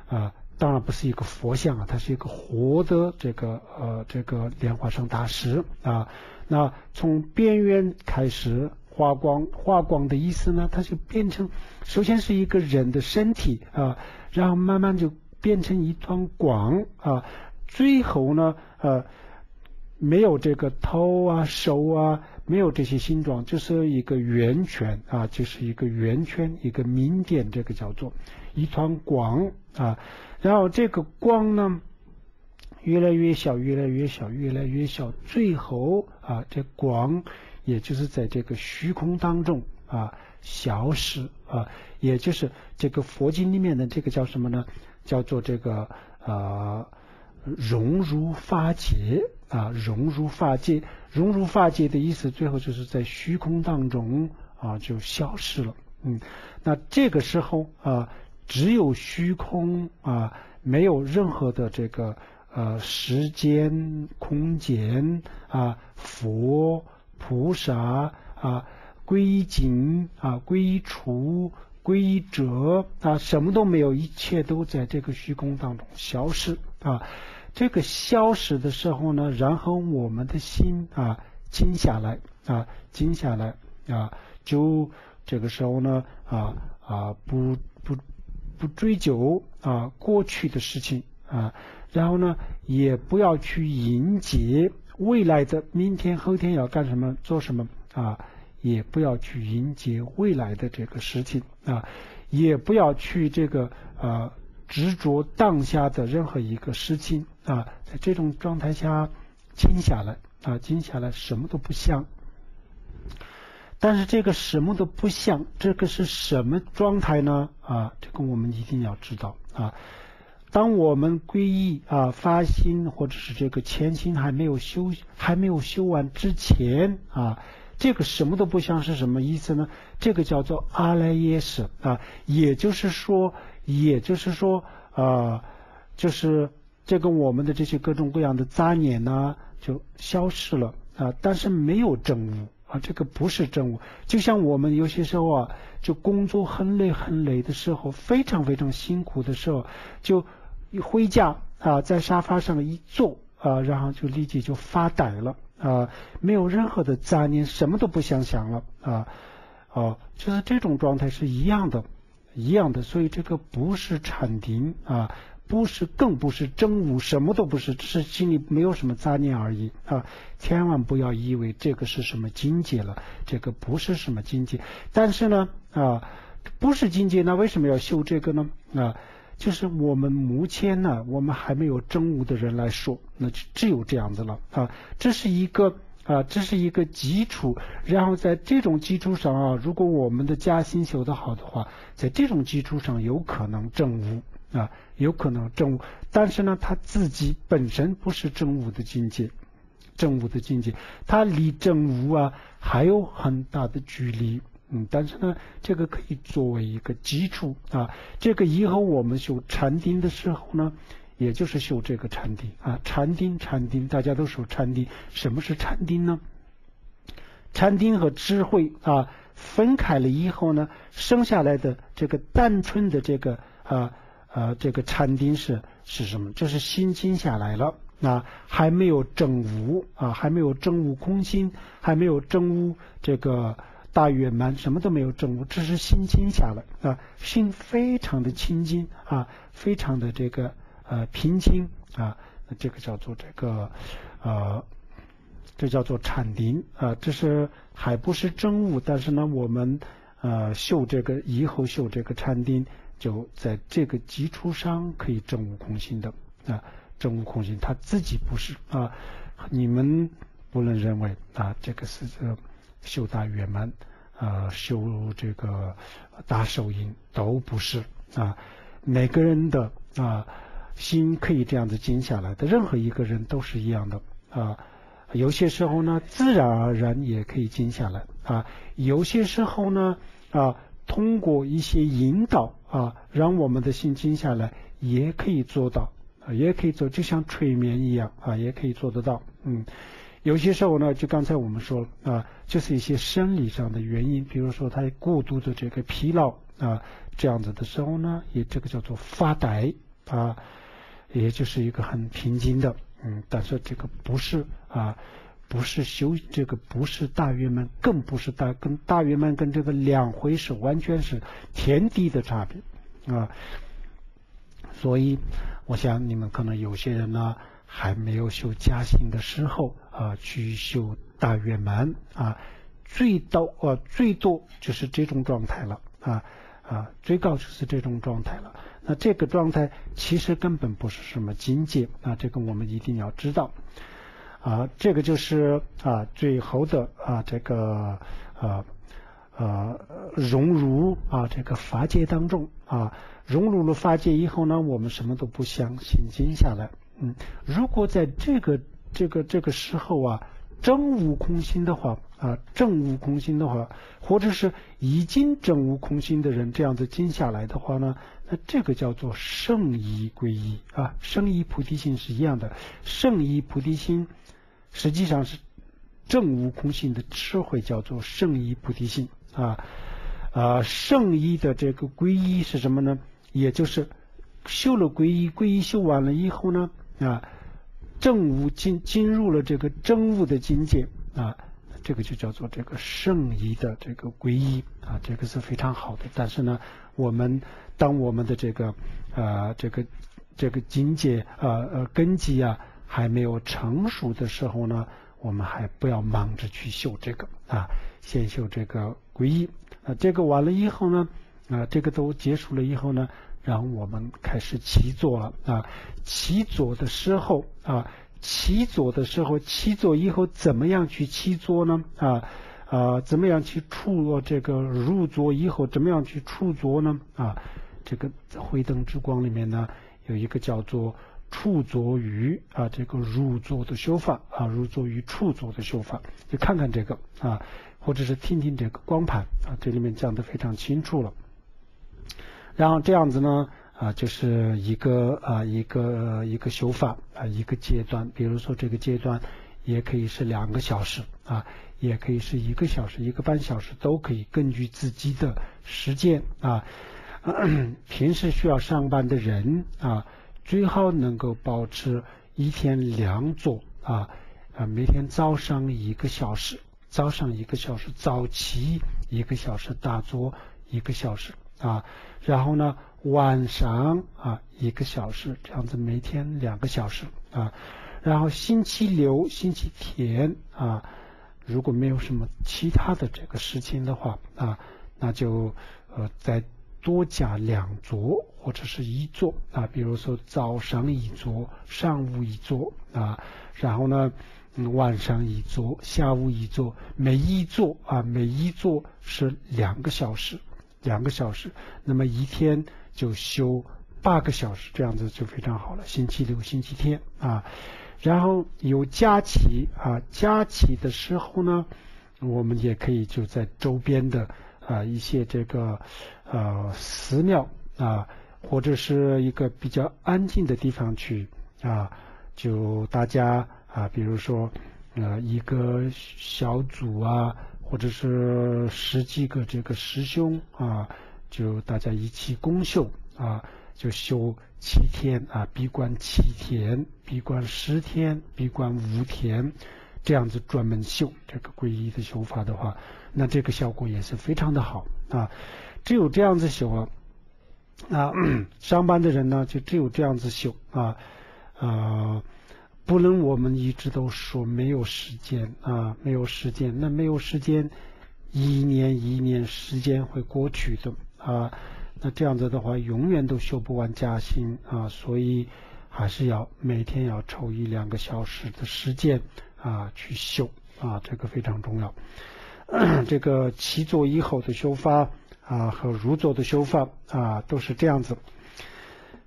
A: 啊，当然不是一个佛像啊，它是一个活的这个呃这个莲花生大师啊。那从边缘开始发光，发光的意思呢，它就变成首先是一个人的身体啊，然后慢慢就变成一团光啊，最后呢呃没有这个头啊手啊。没有这些形状，就是一个圆圈啊，就是一个圆圈，一个明点，这个叫做一团光啊。然后这个光呢，越来越小，越来越小，越来越小，最后啊，这光也就是在这个虚空当中啊消失啊，也就是这个佛经里面的这个叫什么呢？叫做这个啊融入法界啊融入法界，融入法界的意思，最后就是在虚空当中啊就消失了。嗯，那这个时候啊只有虚空啊，没有任何的这个。呃，时间、空间啊，佛、菩萨啊，归经啊，归除、归者啊，什么都没有，一切都在这个虚空当中消失啊。这个消失的时候呢，然后我们的心啊，静下来啊，静下来啊，就这个时候呢啊啊，不不不追究啊过去的事情啊。然后呢，也不要去迎接未来的明天、后天要干什么、做什么啊，也不要去迎接未来的这个事情啊，也不要去这个啊执着当下的任何一个事情啊，在这种状态下静下来啊，静下来什么都不想。但是这个什么都不想，这个是什么状态呢？啊，这个我们一定要知道啊。当我们皈依啊发心或者是这个前心还没有修还没有修完之前啊，这个什么都不像是什么意思呢？这个叫做阿赖耶识啊，也就是说，也就是说啊，就是这个我们的这些各种各样的杂念呢就消失了啊，但是没有证悟啊，这个不是证悟。就像我们有些时候啊，就工作很累很累的时候，非常非常辛苦的时候，就。一回家啊，在沙发上一坐啊，然后就立即就发呆了啊，没有任何的杂念，什么都不想想了啊，哦，就是这种状态是一样的，一样的，所以这个不是禅定啊，不是，更不是真悟，什么都不是，只是心里没有什么杂念而已啊，千万不要以为这个是什么境界了，这个不是什么境界，但是呢啊，不是境界，那为什么要修这个呢啊？就是我们目前呢，我们还没有真悟的人来说，那就只有这样子了啊。这是一个啊，这是一个基础。然后在这种基础上啊，如果我们的加心修得好的话，在这种基础上有可能正悟啊，有可能正悟。但是呢，他自己本身不是正悟的境界，正悟的境界，他离正悟啊还有很大的距离。嗯，但是呢，这个可以作为一个基础啊。这个以后我们修禅定的时候呢，也就是修这个禅定啊。禅定，禅定，大家都说禅定。什么是禅定呢？禅定和智慧啊分开了以后呢，生下来的这个单纯的这个啊啊这个禅定是是什么？就是心静下来了啊，还没有证悟啊，还没有证悟空心，还没有证悟这个。大圆满，什么都没有证悟，只是心静下来啊，心非常的清净啊，非常的这个呃平静啊，这个叫做这个呃，这叫做禅定啊，这是还不是真悟，但是呢，我们呃修这个以后修这个禅定，就在这个基础上可以证悟空性的啊，证悟空性，他自己不是啊，你们不能认为啊，这个是这。修大圆满，啊，修这个大手印都不是啊。每个人的啊心可以这样子静下来的，任何一个人都是一样的啊。有些时候呢，自然而然也可以静下来啊。有些时候呢啊，通过一些引导啊，让我们的心静下来，也可以做到，啊也可以做，就像催眠一样啊，也可以做得到，嗯。有些时候呢，就刚才我们说啊，就是一些生理上的原因，比如说他过度的这个疲劳啊，这样子的时候呢，也这个叫做发呆啊，也就是一个很平静的，嗯，但是这个不是啊，不是修这个不是大圆满，更不是大跟大圆满跟这个两回事，完全是天地的差别啊，所以我想你们可能有些人呢。还没有修加行的时候啊，去修大圆满啊，最多啊最多就是这种状态了啊啊，最高就是这种状态了。那这个状态其实根本不是什么境界啊，这个我们一定要知道啊。这个就是啊最后的啊这个啊呃融入啊这个法界当中啊，融入了法界以后呢，我们什么都不想，心静下来。嗯，如果在这个这个这个时候啊，正悟空心的话啊，正悟空心的话，或者是已经正悟空心的人这样子静下来的话呢，那这个叫做圣依归依啊，圣依菩提心是一样的，圣依菩提心实际上是正悟空性的智慧，叫做圣依菩提心啊啊，圣依的这个皈依是什么呢？也就是修了皈依，皈依修完了以后呢？啊，正悟进进入了这个真悟的境界啊，这个就叫做这个圣依的这个皈依啊，这个是非常好的。但是呢，我们当我们的这个呃这个这个境界呃呃根基啊还没有成熟的时候呢，我们还不要忙着去修这个啊，先修这个皈依啊，这个完了以后呢啊，这个都结束了以后呢。然后我们开始起坐了啊，起坐的时候啊，起坐的时候，起坐以后怎么样去起坐呢？啊啊，怎么样去处这个入座以后怎么样去处坐呢？啊，这个慧灯之光里面呢有一个叫做处坐于啊这个入座的修法啊，入座于处坐的修法，就看看这个啊，或者是听听这个光盘啊，这里面讲的非常清楚了。然后这样子呢，啊，就是一个啊一个一个修法啊一个阶段，比如说这个阶段也可以是两个小时啊，也可以是一个小时、一个半小时都可以，根据自己的时间啊。平时需要上班的人啊，最好能够保持一天两坐啊啊，每天早上一个小时，早上一个小时早起一个小时大坐一个小时。啊，然后呢，晚上啊一个小时，这样子每天两个小时啊，然后星期六、星期天啊，如果没有什么其他的这个事情的话啊，那就呃在多加两桌或者是一桌啊，比如说早上一桌，上午一桌啊，然后呢嗯晚上一桌，下午一桌，每一桌啊每一桌是两个小时。两个小时，那么一天就休八个小时，这样子就非常好了。星期六、星期天啊，然后有假期啊，假期的时候呢，我们也可以就在周边的啊一些这个呃寺庙啊，或者是一个比较安静的地方去啊，就大家啊，比如说呃一个小组啊。或者是十几个这个师兄啊，就大家一起共修啊，就修七天啊，闭关七天，闭关十天，闭关五天，这样子专门修这个皈依的修法的话，那这个效果也是非常的好啊。只有这样子修啊，啊，上班的人呢，就只有这样子修啊啊。不能，我们一直都说没有时间啊，没有时间。那没有时间，一年一年时间会过去的啊。那这样子的话，永远都修不完加薪啊。所以还是要每天要抽一两个小时的时间啊去修啊，这个非常重要。这个起坐以后的修法啊和如座的修法啊都是这样子。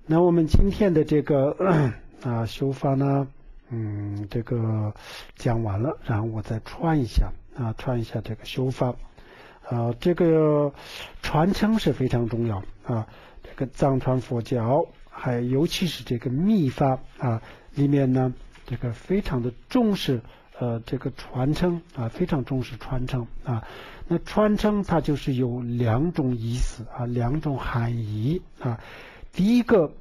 A: 那我们今天的这个啊修法呢？嗯，这个讲完了，然后我再串一下啊，串一下这个修法啊，这个传承是非常重要啊。这个藏传佛教，还尤其是这个密法啊，里面呢，这个非常的重视呃这个传承啊，非常重视传承啊。那传承它就是有两种意思啊，两种含义啊。第一个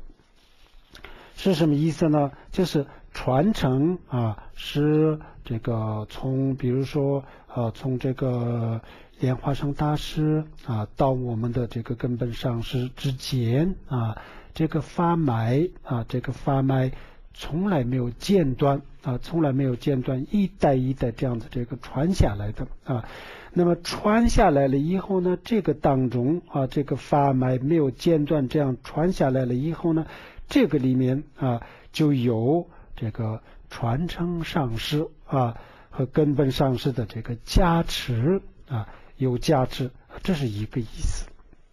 A: 是什么意思呢？就是。传承啊，是这个从比如说呃，从这个莲花生大师啊，到我们的这个根本上师之间啊，这个发脉啊，这个发脉从来没有间断啊，从来没有间断，一代一代这样子这个传下来的啊。那么传下来了以后呢，这个当中啊，这个发脉没有间断，这样传下来了以后呢，这个里面啊就有。这个传承上师啊和根本上师的这个加持啊有加持这是一个意思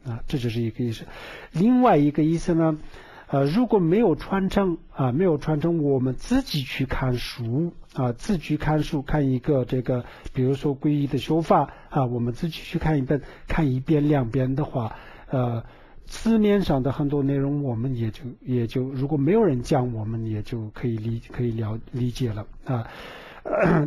A: 啊，这就是一个意思。另外一个意思呢，呃，如果没有传承啊，没有传承，我们自己去看书啊，自己看书看一个这个，比如说皈依的修法啊，我们自己去看一本，看一遍两遍的话，呃，字面上的很多内容我们也就也就，如果没有人讲，我们也就可以理可以了理解了啊。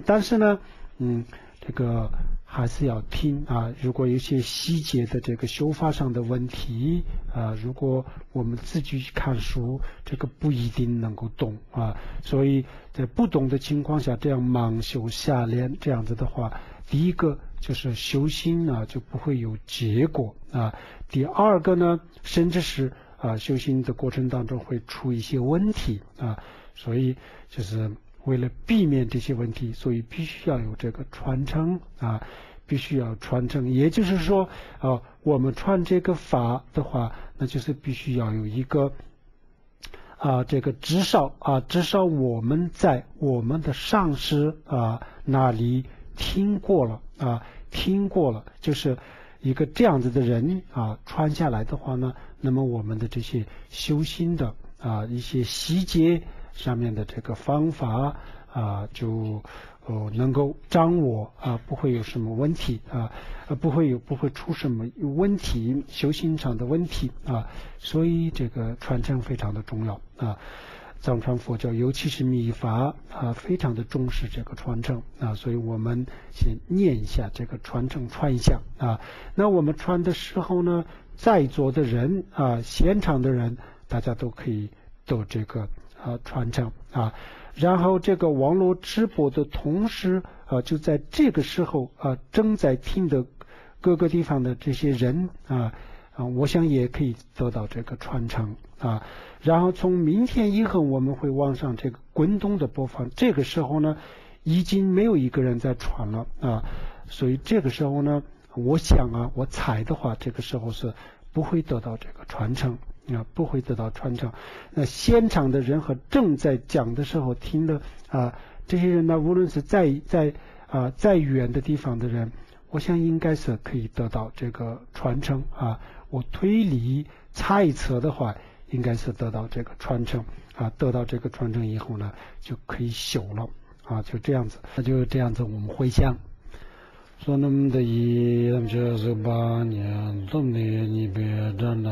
A: 但是呢，嗯，这个。还是要听啊！如果有些细节的这个修法上的问题啊，如果我们自己去看书，这个不一定能够懂啊。所以在不懂的情况下，这样盲修瞎练这样子的话，第一个就是修心啊就不会有结果啊。第二个呢，甚至是啊修心的过程当中会出一些问题啊。所以就是。为了避免这些问题，所以必须要有这个传承啊，必须要传承。也就是说，啊，我们传这个法的话，那就是必须要有一个啊，这个至少啊，至少我们在我们的上师啊那里听过了啊，听过了，就是一个这样子的人啊传下来的话呢，那么我们的这些修心的啊一些细节。上面的这个方法啊，就呃能够掌握啊，不会有什么问题啊，不会有不会出什么问题，修行上的问题啊，所以这个传承非常的重要啊。藏传佛教尤其是密法啊，非常的重视这个传承啊，所以我们先念一下这个传承传一下啊。那我们传的时候呢，在座的人啊，现场的人，大家都可以都这个。啊，传承啊，然后这个网络直播的同时啊，就在这个时候啊，正在听的各个地方的这些人啊啊，我想也可以得到这个传承啊。然后从明天以后，我们会往上这个滚动的播放，这个时候呢，已经没有一个人在传了啊，所以这个时候呢，我想啊，我猜的话，这个时候是不会得到这个传承。啊，不会得到传承。那现场的人和正在讲的时候听的啊，这些人呢，无论是在在啊再远的地方的人，我想应该是可以得到这个传承啊。我推理猜测的话，应该是得到这个传承啊。得到这个传承以后呢，就可以修了啊。就这样子，那就这样子，我们回想。说那么的一，咱们就是八年，总的你别站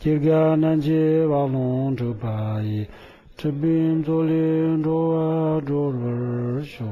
A: jirga nanji walung chupayi chibim zulin zhuwa zhurvar shu